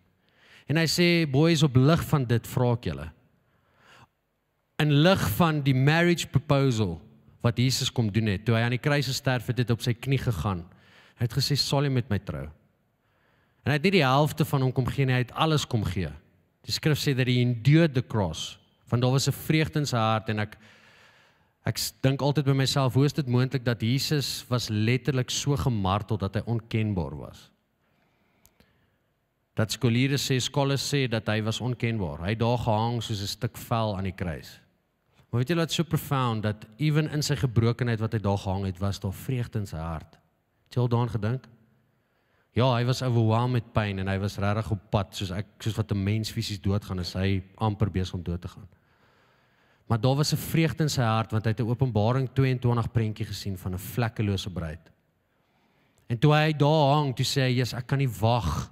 En hy sê boys op lig van dit vra ek julle. In lig van die marriage proposal wat Jesus kom doen het. Toe hy aan die kruis gesterf het, het op sy knie gegaan. Hy het gesê, "Sal jy met my trou?" En hy het nie die helfte van hom kom gee nie, hy het alles kom gee. Die skrif sê dat hy endured the cross. Want daar was 'n vreugde in sy hart en ek ek dink altyd by myself, hoe is dit moontlik dat Jesus was letterlik so gemartel dat hy onkenbaar was? Dat skoliere sê, skole sê dat hy was onkenbaar. Hy daar gehang soos 'n stuk vel aan die kruis. Maar weet jy wat so profound dat ewen in sy gebrokenheid wat hy daar gehang het, was daar vreugde in sy hart. Het jy al daaraan gedink? Ja, hy was overwhelmed met pyn en hy was regtig op pad soos ek soos wat 'n mens fisies doodgaan as hy amper besig om dood te gaan. Maar daar was 'n vreugde in sy hart want hy het 'n Openbaring 22 prentjie gesien van 'n vlekkelose bruid. En toe hy daar hang, toe sê hy, "Jesus, ek kan nie wag."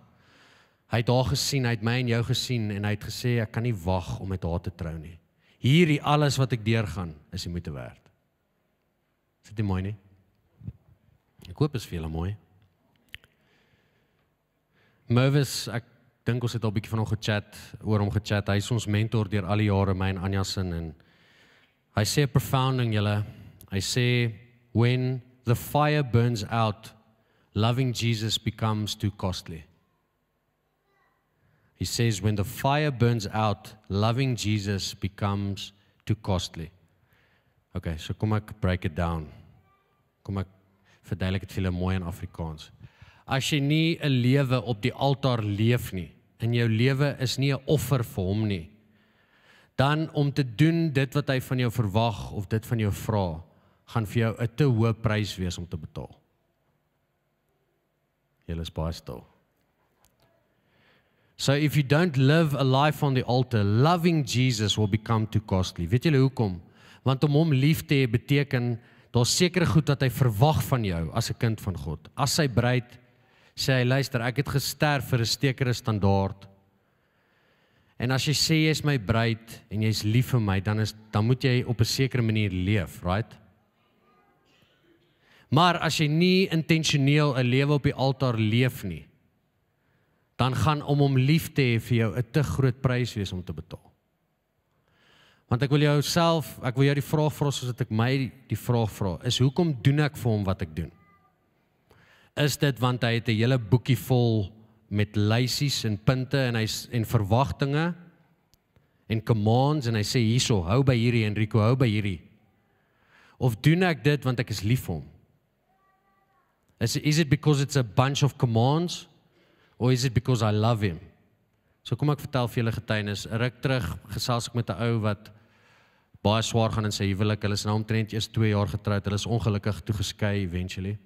Hy het daar gesien, hy het my en jou gesien en hy het gesê, "Ek kan nie wag om met haar te trou nie." hierdie alles wat ek deurgaan is die moeite werd. Is dit mooi nie? Ek dit is vir julle mooi. Mervis, ek dink ons het al 'n bietjie van hom gechat, oor hom gechat. Hy is ons mentor deur al die jare, my en Anja se en hy sê profounding julle. Hy sê when the fire burns out, loving Jesus becomes too costly. He says, when the fire burns out, loving Jesus becomes too costly. Okay, so kom ek break it down. Kom ek verduidelik dit vir julle mooi in Afrikaans. As jy nie 'n lewe op die altaar leef nie, in jou lewe is nie 'n offer vir hom nie, dan om te doen dit wat hy van jou verwag of dit van jou vra, gaan vir jou 'n te hoë prys wees om te betaal. Julle is baie stil. So if you don't live a life on the altar, loving Jesus will become too costly. Weet julle hoekom? Want om hom lief te hê beteken daar's sekere goed wat hy verwag van jou as 'n kind van God. As sy bruid sê hy luister, ek het gesterf vir 'n sekere standaard. En as jy sê jy is my bruid en jy's lief vir my, dan is dan moet jy op 'n sekere manier leef, right? Maar as jy nie intentioneel 'n lewe op die altaar leef nie, dan gaan om hom lief te hê vir jou 'n te groot prys wees om te betaal. Want ek wil jou self, ek wil jou die vraag vra soos ek my die vraag vra, is hoekom doen ek vir hom wat ek doen? Is dit want hy het 'n hele boekie vol met lysies en punte en hy en verwagtinge en commands en hy sê hierso, hou by hierdie Enrico, hou by hierdie. Of doen ek dit want ek is lief vir hom? Is is it because it's a bunch of commands or is it because I love him? So kom ek vertel vir julle getuienis. Ruk terug gesels ek met 'n ou wat baie swaar gaan in sy huwelik. Hulle is nou omtrent eers 2 jaar getroud. Hulle is ongelukkig toe geskei eventually.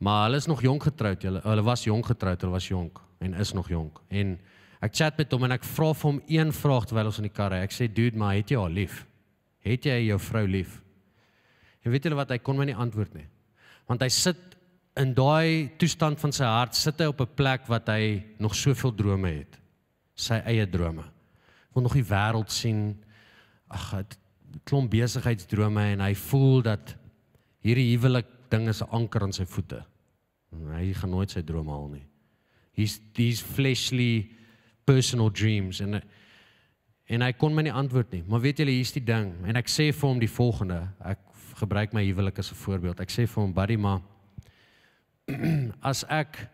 Maar hulle is nog jonk getroud. Hulle hulle was jonk getroud, hulle was jonk en is nog jonk. En ek chat met hom en ek vra vir hom een vraag terwyl ons in die kar ry. Ek sê, "Dude, maar het jy haar lief? Het jy jou vrou lief?" En weet julle wat hy kon my nie antwoord nie. Want hy sit in daai toestand van sy hart sit hy op 'n plek wat hy nog soveel drome het. Sy eie drome. Wil nog die wêreld sien. Ag, klomp besigheidsdrome en hy voel dat hierdie huwelik ding is 'n anker aan sy voete. Hy gaan nooit sy drome haal nie. He's these fleshly personal dreams en en hy kon my nie antwoord nie. Maar weet julle, hier's die ding en ek sê vir hom die volgende. Ek gebruik my huwelik as 'n voorbeeld. Ek sê vir hom, "Buddy, maar as ek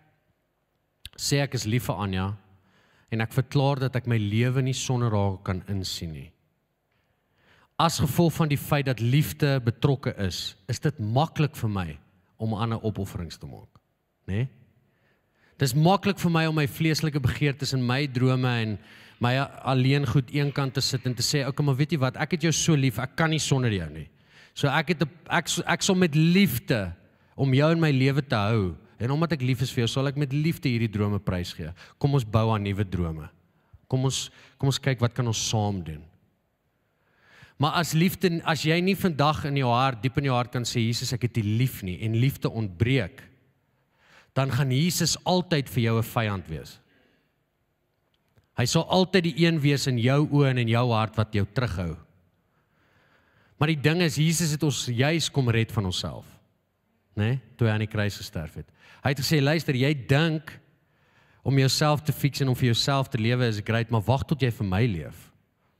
sê ek is lief vir Anja en ek verklaar dat ek my lewe nie sonder haar kan insien nie. As gevolg van die feit dat liefde betrokke is, is dit maklik vir my om ander opofferings te maak, né? Nee? Dis maklik vir my om my vleeslike begeertes en my drome en my alleen goed eenkant te sit en te sê, "Oké, okay, maar weet jy wat? Ek het jou so lief, ek kan nie sonder jou nie." So ek het ek ek sal met liefde om jou in my lewe te hou en omdat ek lief is vir jou, sal ek met liefde hierdie drome prysgee. Kom ons bou aan nuwe drome. Kom ons kom ons kyk wat kan ons saam doen. Maar as liefde as jy nie vandag in jou hart diep in jou hart kan sê Jesus ek het U lief nie en liefde ontbreek dan gaan Jesus altyd vir jou 'n vyand wees. Hy sal altyd die een wees in jou oë en in jou hart wat jou terughou. Maar die ding is Jesus het ons juis kom red van onsself nê, nee, toe hy aan die kruis gesterf het. Hy het gesê, luister, jy dink om jouself te fix en om vir jouself te lewe is great, maar wag tot jy vir my leef.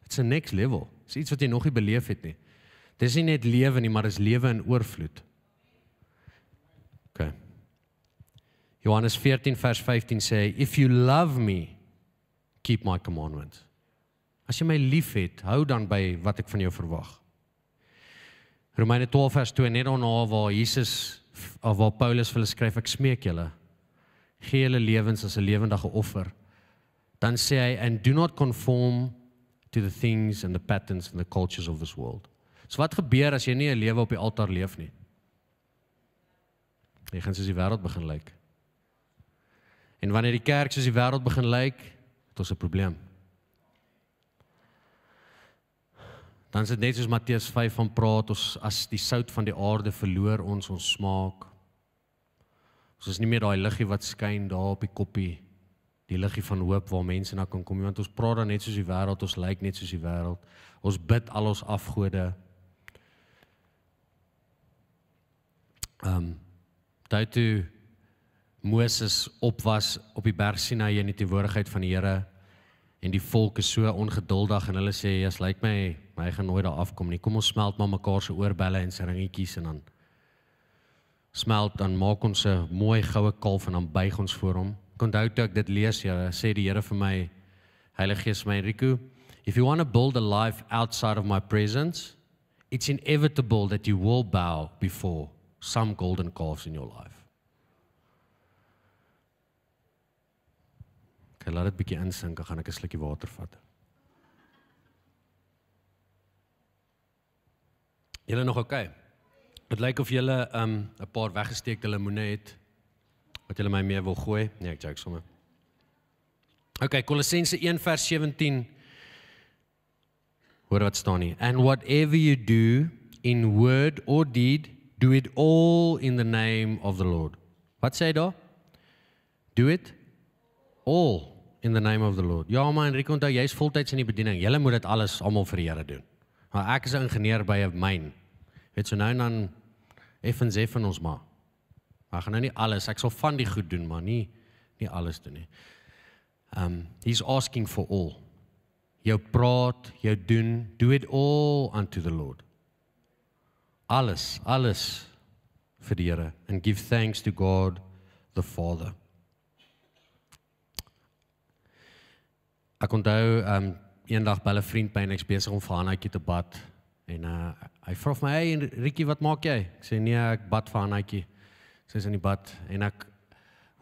It's a next level. Dis iets wat jy nog nie beleef het nie. Dis nie net lewe nie, maar dis lewe in oorvloed. OK. Johannes 14 vers 15 sê, if you love me, keep my commandments. As jy my liefhet, hou dan by wat ek van jou verwag. Romeine 12 vers 2 net daarna waar Jesus of waar Paulus vir hulle skryf ek smeek julle gee julle lewens as 'n lewendige offer dan sê hy and do not conform to the things and the patterns and the cultures of this world. So wat gebeur as jy nie 'n lewe op die altaar leef nie? Jy gaan soos die wêreld begin lyk. En wanneer die kerk soos die wêreld begin lyk, het ons 'n probleem. Dan dit net soos Matteus 5 van praat ons as die sout van die aarde verloor ons ons smaak. Ons is nie meer daai liggie wat skyn daar op die koppie. Die liggie van hoop waar mense na kan kom want ons praat dan net soos die wêreld, ons lyk net soos die wêreld. Ons bid al ons afgode. Ehm um, daai toe Moses op was op die berg Sinai in die teenwoordigheid van die Here en die volk is so ongeduldig en hulle sê as lyk my my gaan nooit daar afkom nie. Kom ons smelt maar mekaar se oorbelle en se ringetjies en dan smelt dan maak ons 'n mooi goue kalf en dan buig ons voor hom. Ek onthou toe ek dit lees, ja, sê die Here vir my Heilige Gees my Enrico, if you want to build a life outside of my presence, it's inevitable that you will bow before some golden calves in your life. Okay, laat dit bietjie insink, gaan ek 'n slukkie water vat. Julle nog oké? Okay? Dit lyk of julle um 'n paar weggesteekte lemoene het wat julle my mee wil gooi. Nee, ek joke sommer. Okay, Kolossense 1 vers 17. Hoor wat staan hier. And whatever you do in word or deed, do it all in the name of the Lord. Wat sê daar? Do it all in the name of the Lord. Ja, maar Enrico, onthou jy's voltyds in die bediening. Jy moet dit alles almal vir die Here doen. Maar ek is 'n ingenieur by 'n myn. Weet so nou en dan effens effen ons maar. Maar gaan nou nie alles, ek sal van die goed doen, maar nie nie alles doen nie. Um he's asking for all. Jou praat, jou doen, do it all unto the Lord. Alles, alles vir die Here and give thanks to God the Father. Ek onthou um eendag by 'n vriend by en ek's besig om vir Hannetjie te bad en uh hy vra vir my, "Hey Rikkie, wat maak jy?" Ek sê, "Nee, ek bad vir Hannetjie." Sy is in die bad en ek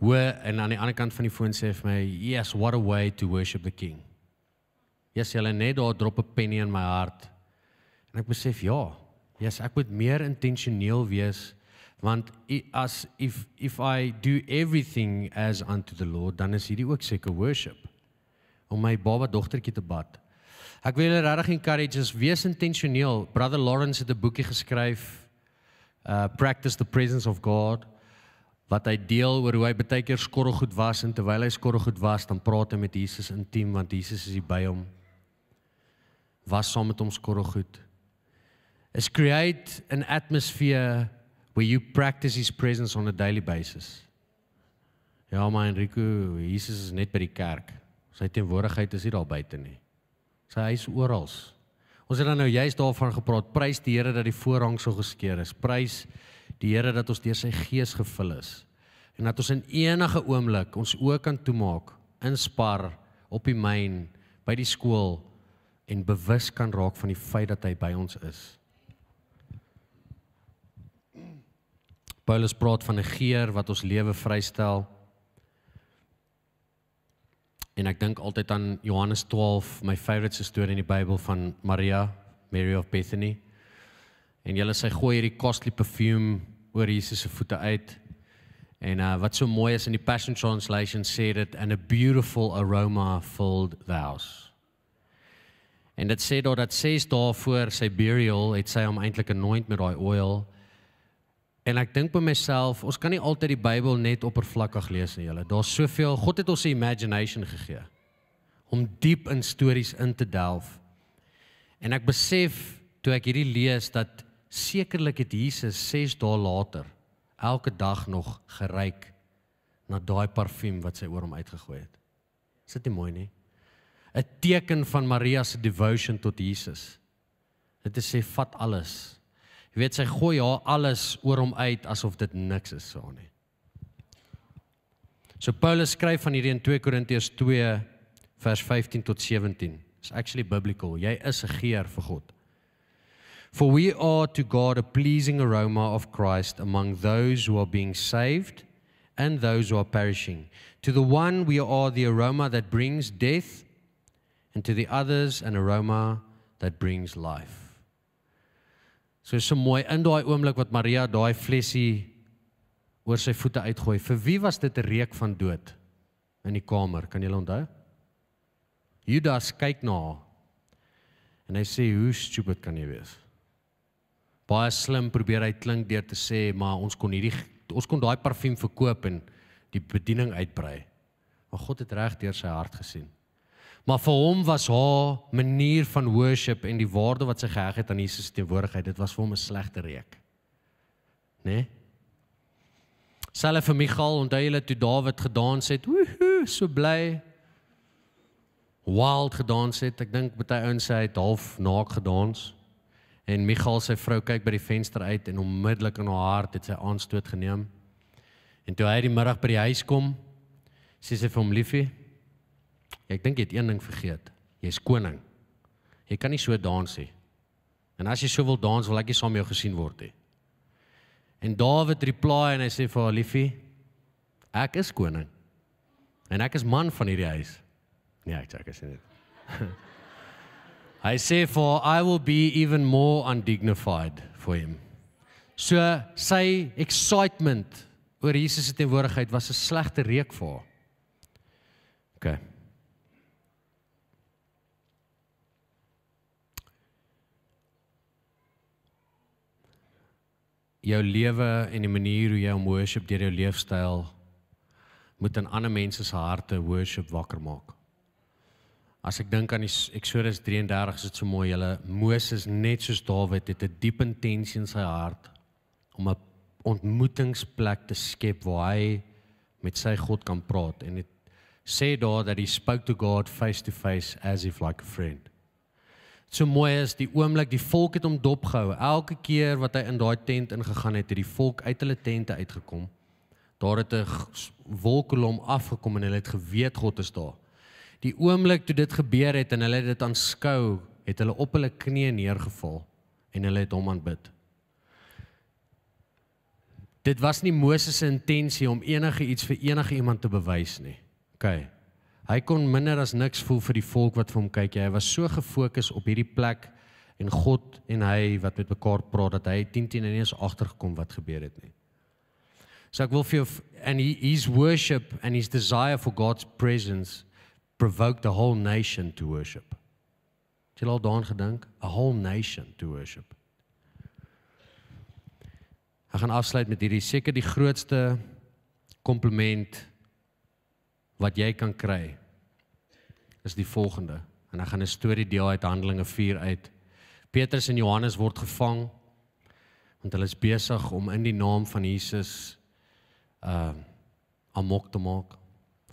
hoor en aan die ander kant van die foon sê vir my, "Yes, what a way to worship the King." Yes, jy lê net daar drop 'n penny in my hart. En ek besef, ja, yes, ek moet meer intentioneel wees want as if if I do everything as unto the Lord, dan is hierdie ook seker worship om my baba dogtertjie te bad. Ek wil julle regtig encourage is wees intentioneel. Brother Lawrence het 'n boekie geskryf uh Practice the Presence of God wat hy deel oor hoe hy baie keer skorrelgoed was en terwyl hy skorrelgoed was, dan praat hy met Jesus intiem want Jesus is by hom. Was saam met hom skorrelgoed. Is create an atmosphere where you practice his presence on a daily basis. Ja, maar Enrico, Jesus is net by die kerk. Sy teenwoordigheid is nie daar buite nie. Sy huis oral. Ons het dan nou juist daarvan gepraat. Prys die Here dat die voorhang so geskeur is. Prys die Here dat ons deur sy gees gevul is en dat ons in enige oomblik ons oë kan toemaak, inspar op die myn, by die skool en bewus kan raak van die feit dat hy by ons is. Paulus praat van 'n geur wat ons lewe vrystel. En ek dink altyd aan Johannes 12, my favourite storie in die Bybel van Maria, Mary of Bethany. En hulle sê gooi hierdie costly perfume oor Jesus se voete uit. En uh wat so mooi is in die Passion Translation sê dit and a beautiful aroma filled the house. En dit sê daar dat ses dae voor sy burial het sy hom eintlik anoint met daai oil En ek dink by myself, ons kan nie altyd die Bybel net oppervlakkig lees nie, julle. Daar's soveel, God het ons 'n imagination gegee om diep in stories in te delf. En ek besef toe ek hierdie lees dat sekerlik het Jesus 6 dae later elke dag nog geryk na daai parfuum wat sy oor hom uitgegooi het. Is dit nie mooi nie? 'n Teken van Maria se devotion tot Jesus. Dit is sê vat alles Jy weet sy gooi haar alles oor hom uit asof dit niks is so nie. So Paulus skryf van hierdie in 2 Korintiërs 2 vers 15 tot 17. It's actually biblical. Jy is 'n geur vir God. For we are to God a pleasing aroma of Christ among those who are being saved and those who are perishing. To the one we are the aroma that brings death and to the others an aroma that brings life. So so mooi in daai oomblik wat Maria daai flesie oor sy voete uitgooi. Vir wie was dit 'n reuk van dood in die kamer? Kan julle onthou? Judas kyk na haar. En hy sê, "Hoe stupid kan jy wees?" Baie slim probeer hy klink deur te sê, "Maar ons kon hierdie ons kon daai parfuum verkoop en die bediening uitbrei." Maar God het reg deur sy hart gesien. Maar vir hom was haar manier van worship en die waarde wat sy geheg het aan Jesus se teenwoordigheid, dit was vir hom 'n slegte reuk. Né? Nee? Selfe vir Michal, onthou jy toe Dawid gedans het? Woohoo, so bly. Wild gedans het. Ek dink baie ouens sê hy het half naak gedans. En Michal sy vrou kyk by die venster uit en onmiddellik in haar hart het sy aanstoot geneem. En toe hy die middag by die huis kom, sê sy vir hom liefie, Ek dink jy het een ding vergeet. Jy's koning. Jy kan nie so dans nie. En as jy so wil dans, wil ek nie saam met jou gesien word nie. En Dawid reply en hy sê vir haar liefie, ek is koning. En ek is man van hierdie huis. Nee, ek sê ek is nie. hy sê for I will be even more undignified for him. So sy excitement oor Jesus se teenwoordigheid was 'n slegte reuk vir haar. OK. Jou lewe en die manier hoe jy om worship deur jou leefstyl moet in ander mense se harte worship wakker maak. As ek dink aan die Exodus 33 is dit so mooi. Hulle Moses net soos Dawid het 'n diep intensie in sy hart om 'n ontmoetingsplek te skep waar hy met sy God kan praat en dit sê daar dat he spoke to God face to face as if like a friend so mooi is die oomblik die volk het hom dopgehou. Elke keer wat hy in daai tent ingegaan het, het die volk uit hulle tente uitgekom. Daar het 'n wolkkolom afgekom en hulle het geweet God is daar. Die oomblik toe dit gebeur het en hulle dit aanskou, het hulle op hulle knieë neergeval en hulle het hom aanbid. Dit was nie Moses se intensie om enige iets vir enige iemand te bewys nie. OK. Hy kon minder as niks voel vir die volk wat vir hom kyk. Hy was so gefokus op hierdie plek en God en hy wat met mekaar praat dat hy 10 10 nie eens agtergekom wat gebeur het nie. So ek wil vir jou and he, his worship and his desire for God's presence provoked the whole nation to worship. Het jy al daaraan gedink? A whole nation to worship. Ek gaan afsluit met hierdie seker die grootste kompliment wat jy kan kry is die volgende en ek gaan 'n storie deel uit Handelinge 4 uit. Petrus en Johannes word gevang want hulle is besig om in die naam van Jesus uh amok te maak,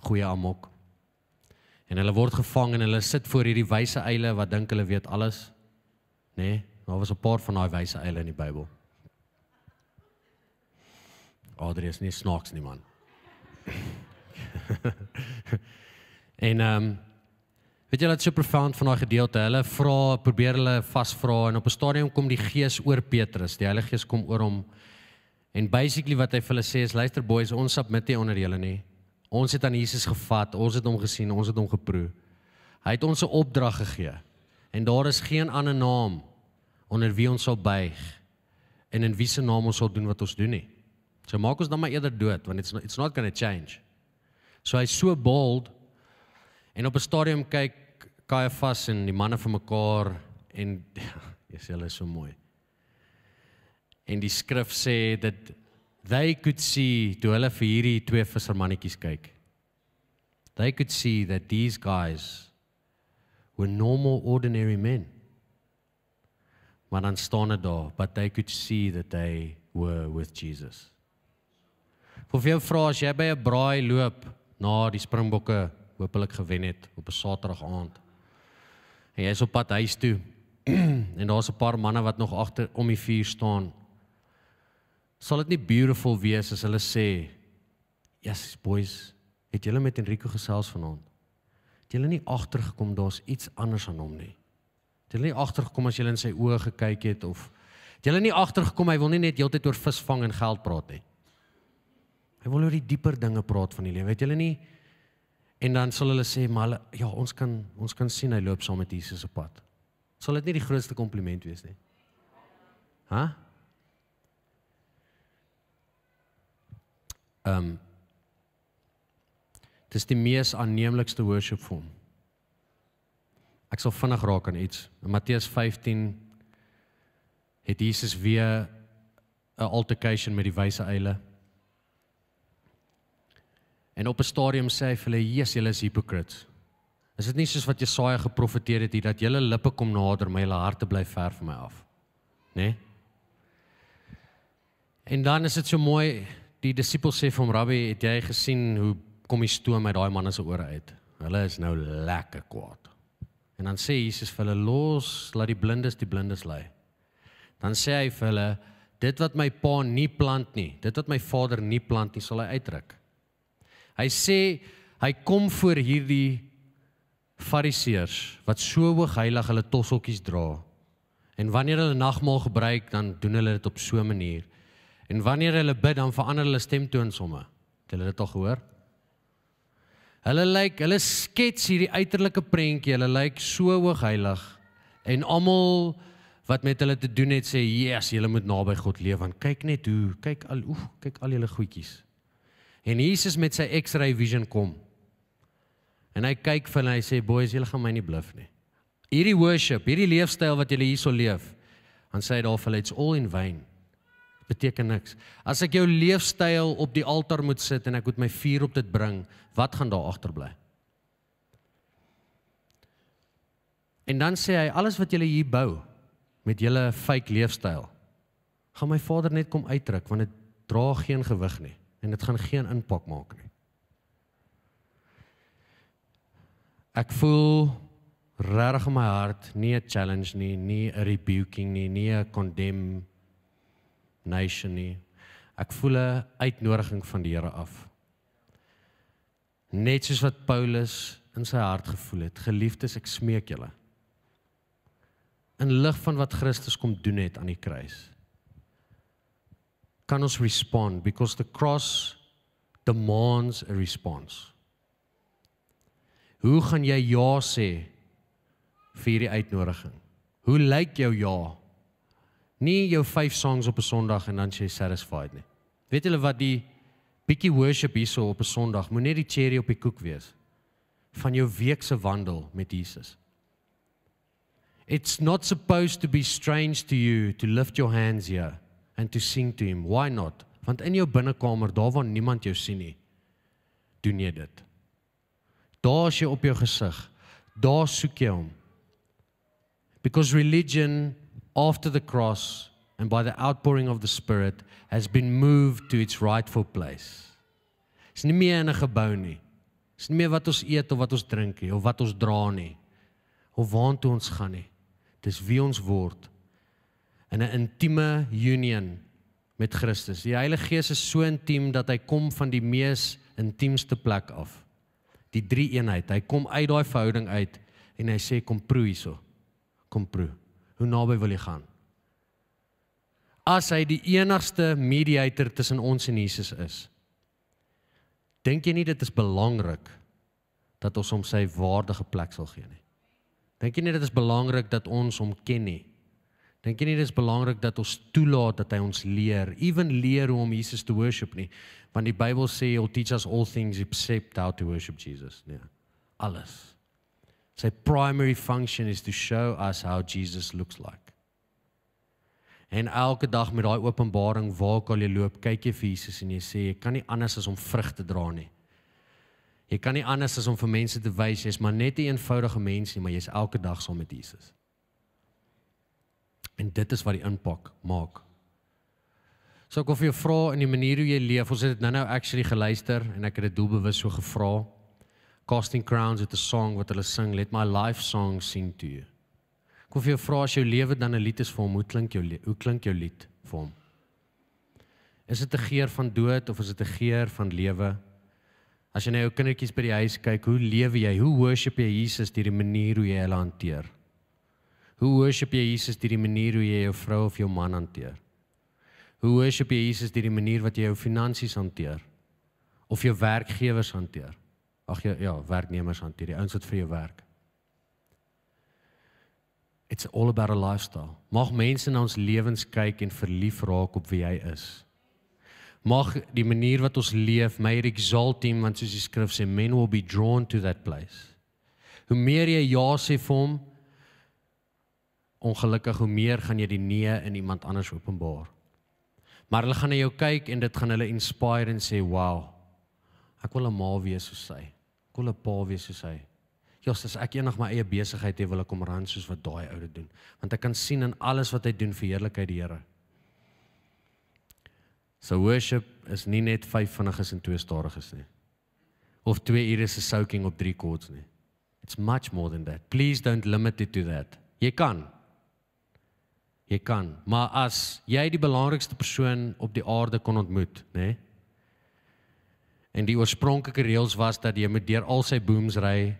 goeie amok. En hulle word gevang en hulle sit voor hierdie wyse eile wat dink hulle weet alles. Nê? Nee, daar was 'n paar van daai wyse eile in die Bybel. Adrius nie snaaks nie man. en ehm um, weet jy wat so profound van daai gedeelte? Hulle vra, probeer hulle vasvra en op 'n stadium kom die Gees oor Petrus. Die Heilige Gees kom oor hom. En basically wat hy vir hulle sê is luister boys, ons submit nie onder julle nie. Ons het aan Jesus gevat, ons het hom gesien, ons het hom geproe. Hy het ons 'n opdrag gegee. En daar is geen ander naam onder wie ons sal buig en in wie se naam ons sal doen wat ons doen nie. So maak ons dan maar eerder dood want it's not, it's not going to change. So hy's so bold en op 'n stadium kyk Caiaphas en die manne vir mekaar en jy's hulle is so mooi. En die skrif sê dat they could see toe hulle vir hierdie twee vissermannetjies kyk. They could see that these guys were normal ordinary men. Maar dan staan dit daar, but they could see that they were with Jesus. Vir jou vra as jy by 'n braai loop na die Springbokke hopelik gewen het op 'n Saterdag aand. En jy's op pad huis toe en daar's 'n paar manne wat nog agter om die vuur staan. Sal dit nie beautiful wees as hulle sê, "Yes boys, het julle met Enrico gesels vanaand? Het julle nie agtergekom daar's iets anders aan hom nie? Het julle nie agtergekom as julle in sy oë gekyk het of het julle nie agtergekom hy wil nie net heeltyd oor visvang en geld praat nie?" Hy wil oor die dieper dinge praat van die lewe. Weet julle nie? En dan sal hulle sê, "Maar ja, ons kan ons kan sien hy loop saam met Jesus op pad." Sal dit nie die grootste kompliment wees nie? Hæ? Ehm um, Dis die mees aanneemlikste worship form. Ek sal vinnig raak aan iets. In Matteus 15 het Jesus weer 'n altercation met die wyse eile. En op 'n stadium sê hy vir hulle: "Jesus, julle is hypocrites." Is dit nie soos wat Jesaja geprofeteer het hier dat julle lippe kom nader, maar julle harte bly ver van my af? Né? Nee? En dan is dit so mooi, die disippels sê vir hom: "Rabbi, het jy gesien hoe kom die stoom uit daai manne se ore uit? Hulle is nou lekker kwaad." En dan sê Jesus vir hulle: "Los, laat die blindes die blindes lei." Dan sê hy vir hulle: "Dit wat my pa nie plant nie, dit wat my vader nie plant nie, sal hy uitdruk." Hy sê hy kom voor hierdie fariseërs wat so hoog heilig hulle tossokkies dra. En wanneer hulle nagmaal gebruik, dan doen hulle dit op so 'n manier. En wanneer hulle bid, dan verander hulle stemtoon somme. Het julle dit al gehoor? Hulle lyk, hulle skets hierdie uiterlike prentjie. Hulle lyk so hoogheilig en almal wat met hulle te doen het sê, "Yes, julle moet naby God leef want kyk net hoe, kyk al, oef, kyk al julle goedjies." En Jesus met sy X-ray vision kom. En hy kyk vir hulle en hy sê, "Boys, julle gaan my nie bluf nie. Hierdie worship, hierdie leefstyl wat julle hierso leef, dan sê hy daar vir hulle, "It's all in vain." beteken niks. As ek jou leefstyl op die altaar moet sit en ek moet my vuur op dit bring, wat gaan daar agterbly? En dan sê hy alles wat julle hier bou met julle fake leefstyl, gaan my Vader net kom uitdruk want dit dra geen gewig nie en dit gaan geen impak maak nie. Ek voel regtig in my hart nie 'n challenge nie, nie 'n rebuking nie, nie 'n condemn nation nie. Ek voel 'n uitnodiging van die Here af. Net soos wat Paulus in sy hart gevoel het, geliefdes, ek smeek julle. In lig van wat Christus kom doen het aan die kruis. Kan ons respond because the cross demands a response. Hoe gaan jy ja sê vir hierdie uitnodiging? Hoe lyk jou ja? Nie jou 5 songs op 'n Sondag en dan jy satisfied nie. Weet julle wat die bietjie worship hierso op 'n Sondag moet net die cherry op die koek wees van jou week se wandel met Jesus. It's not supposed to be strange to you to lift your hands here and to sing to him. Why not? Want in jou binnekamer, daar waar niemand jou sien nie, doen jy dit. Daar is jy op jou gesig. Daar soek jy hom. Because religion after the cross and by the outpouring of the Spirit has been moved to its rightful place. Dis nie meer in 'n gebou nie. Dis nie meer wat ons eet of wat ons drink nie of wat ons dra nie of waartoe ons gaan nie. Dis wie ons word in 'n intieme union met Christus. Die Heilige Gees is so intiem dat hy kom van die mees intiemste plek af. Die drie eenheid. Hy kom uit daai verhouding uit en hy sê kom proe hierso. Kom proe. Hoe naby wil jy gaan? As hy die enigste mediator tussen ons en Jesus is. Dink jy nie dit is belangrik dat ons hom sy waardige plek sal gee nie? Dink jy nie dit is belangrik dat ons hom ken nie? Dink jy nie dit is belangrik dat ons toelaat dat hy ons leer, ewen leer hoe om Jesus te worship nie? Want die Bybel sê he'll teach us all things except how to worship Jesus, nee. Alles. Sy primary function is to show us how Jesus looks like. En elke dag met daai openbaring waar kan jy loop, kyk jy vir Jesus en jy sê jy kan nie anders as om vrug te dra nie. Jy kan nie anders as om vir mense te wys jy's maar net 'n een eenvoudige mens nie, maar jy's elke dag saam met Jesus. En dit is wat die impak maak. So ek wil vir jou vra in die manier hoe jy leef, ons het dit nou-nou actually geluister en ek het dit doelbewus so gevra. Casting Crowns het 'n song wat hulle sing, Let My Life Song Sing to You. Ek wil vir jou vra as jou lewe dan 'n lied is vir hom, hoe klink jou hoe klink jou lied vir hom? Is dit 'n geur van dood of is dit 'n geur van lewe? As jy na jou kindertjies by die huis kyk, hoe lewe jy? Hoe worship jy Jesus deur die manier hoe jy hulle hanteer? Hoe worship jy Jesus deur die manier hoe jy jou vrou of jou man hanteer? Hoe worship jy Jesus deur die manier wat jy jou finansies hanteer? Of jou werkgewers hanteer? ag ja, ja, werknemers hanteer, die ouens wat vir jou werk. It's all about a lifestyle. Mag mense na ons lewens kyk en verlief raak op wie hy is. Mag die manier wat ons leef my exalt him want soos die skrif sê men will be drawn to that place. Hoe meer jy ja sê vir hom ongelukkig hoe meer gaan jy die nee in iemand anders openbaar. Maar hulle gaan na jou kyk en dit gaan hulle inspire en sê wow. Ek wil 'n ma wees soos sy. Ek wil 'n pa wees soos hy. Ja, as ek eendag my eie besigheid het, wil ek hom ran soos wat daai oude doen, want ek kan sien in alles wat hy doen vir heerlikheid die Here. So worship is nie net vyf vinniges en twee stadiges nie. Of twee ure se soaking op drie chords nie. It's much more than that. Please don't limit it to that. Jy kan. Jy kan, maar as jy die belangrikste persoon op die aarde kon ontmoet, nê? Nee, En die oorspronklike reëls was dat jy moet deur al sy booms ry.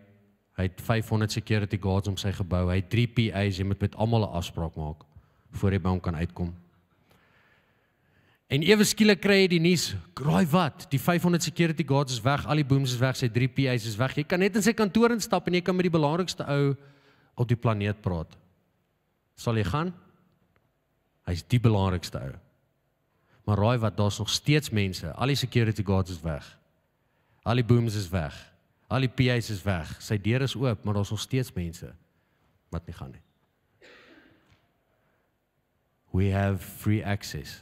Hy het 500 security guards om sy gebou. Hy het 3 PA's, jy moet met almal 'n afspraak maak voor jy by hom kan uitkom. En ewe skielik kry jy die nuus, "Raai wat? Die 500 security guards is weg, al die booms is weg, sy 3 PA's is weg. Jy kan net in sy kantoor instap en jy kan met die belangrikste ou op die planeet praat." Sal jy gaan? Hy's die belangrikste ou. Maar raai wat, daar's nog steeds mense. Al die security guards is weg. Al die booms is weg. Al die PA's is weg. Sy deur is oop, maar daar's nog steeds mense wat nie gaan nie. We have free access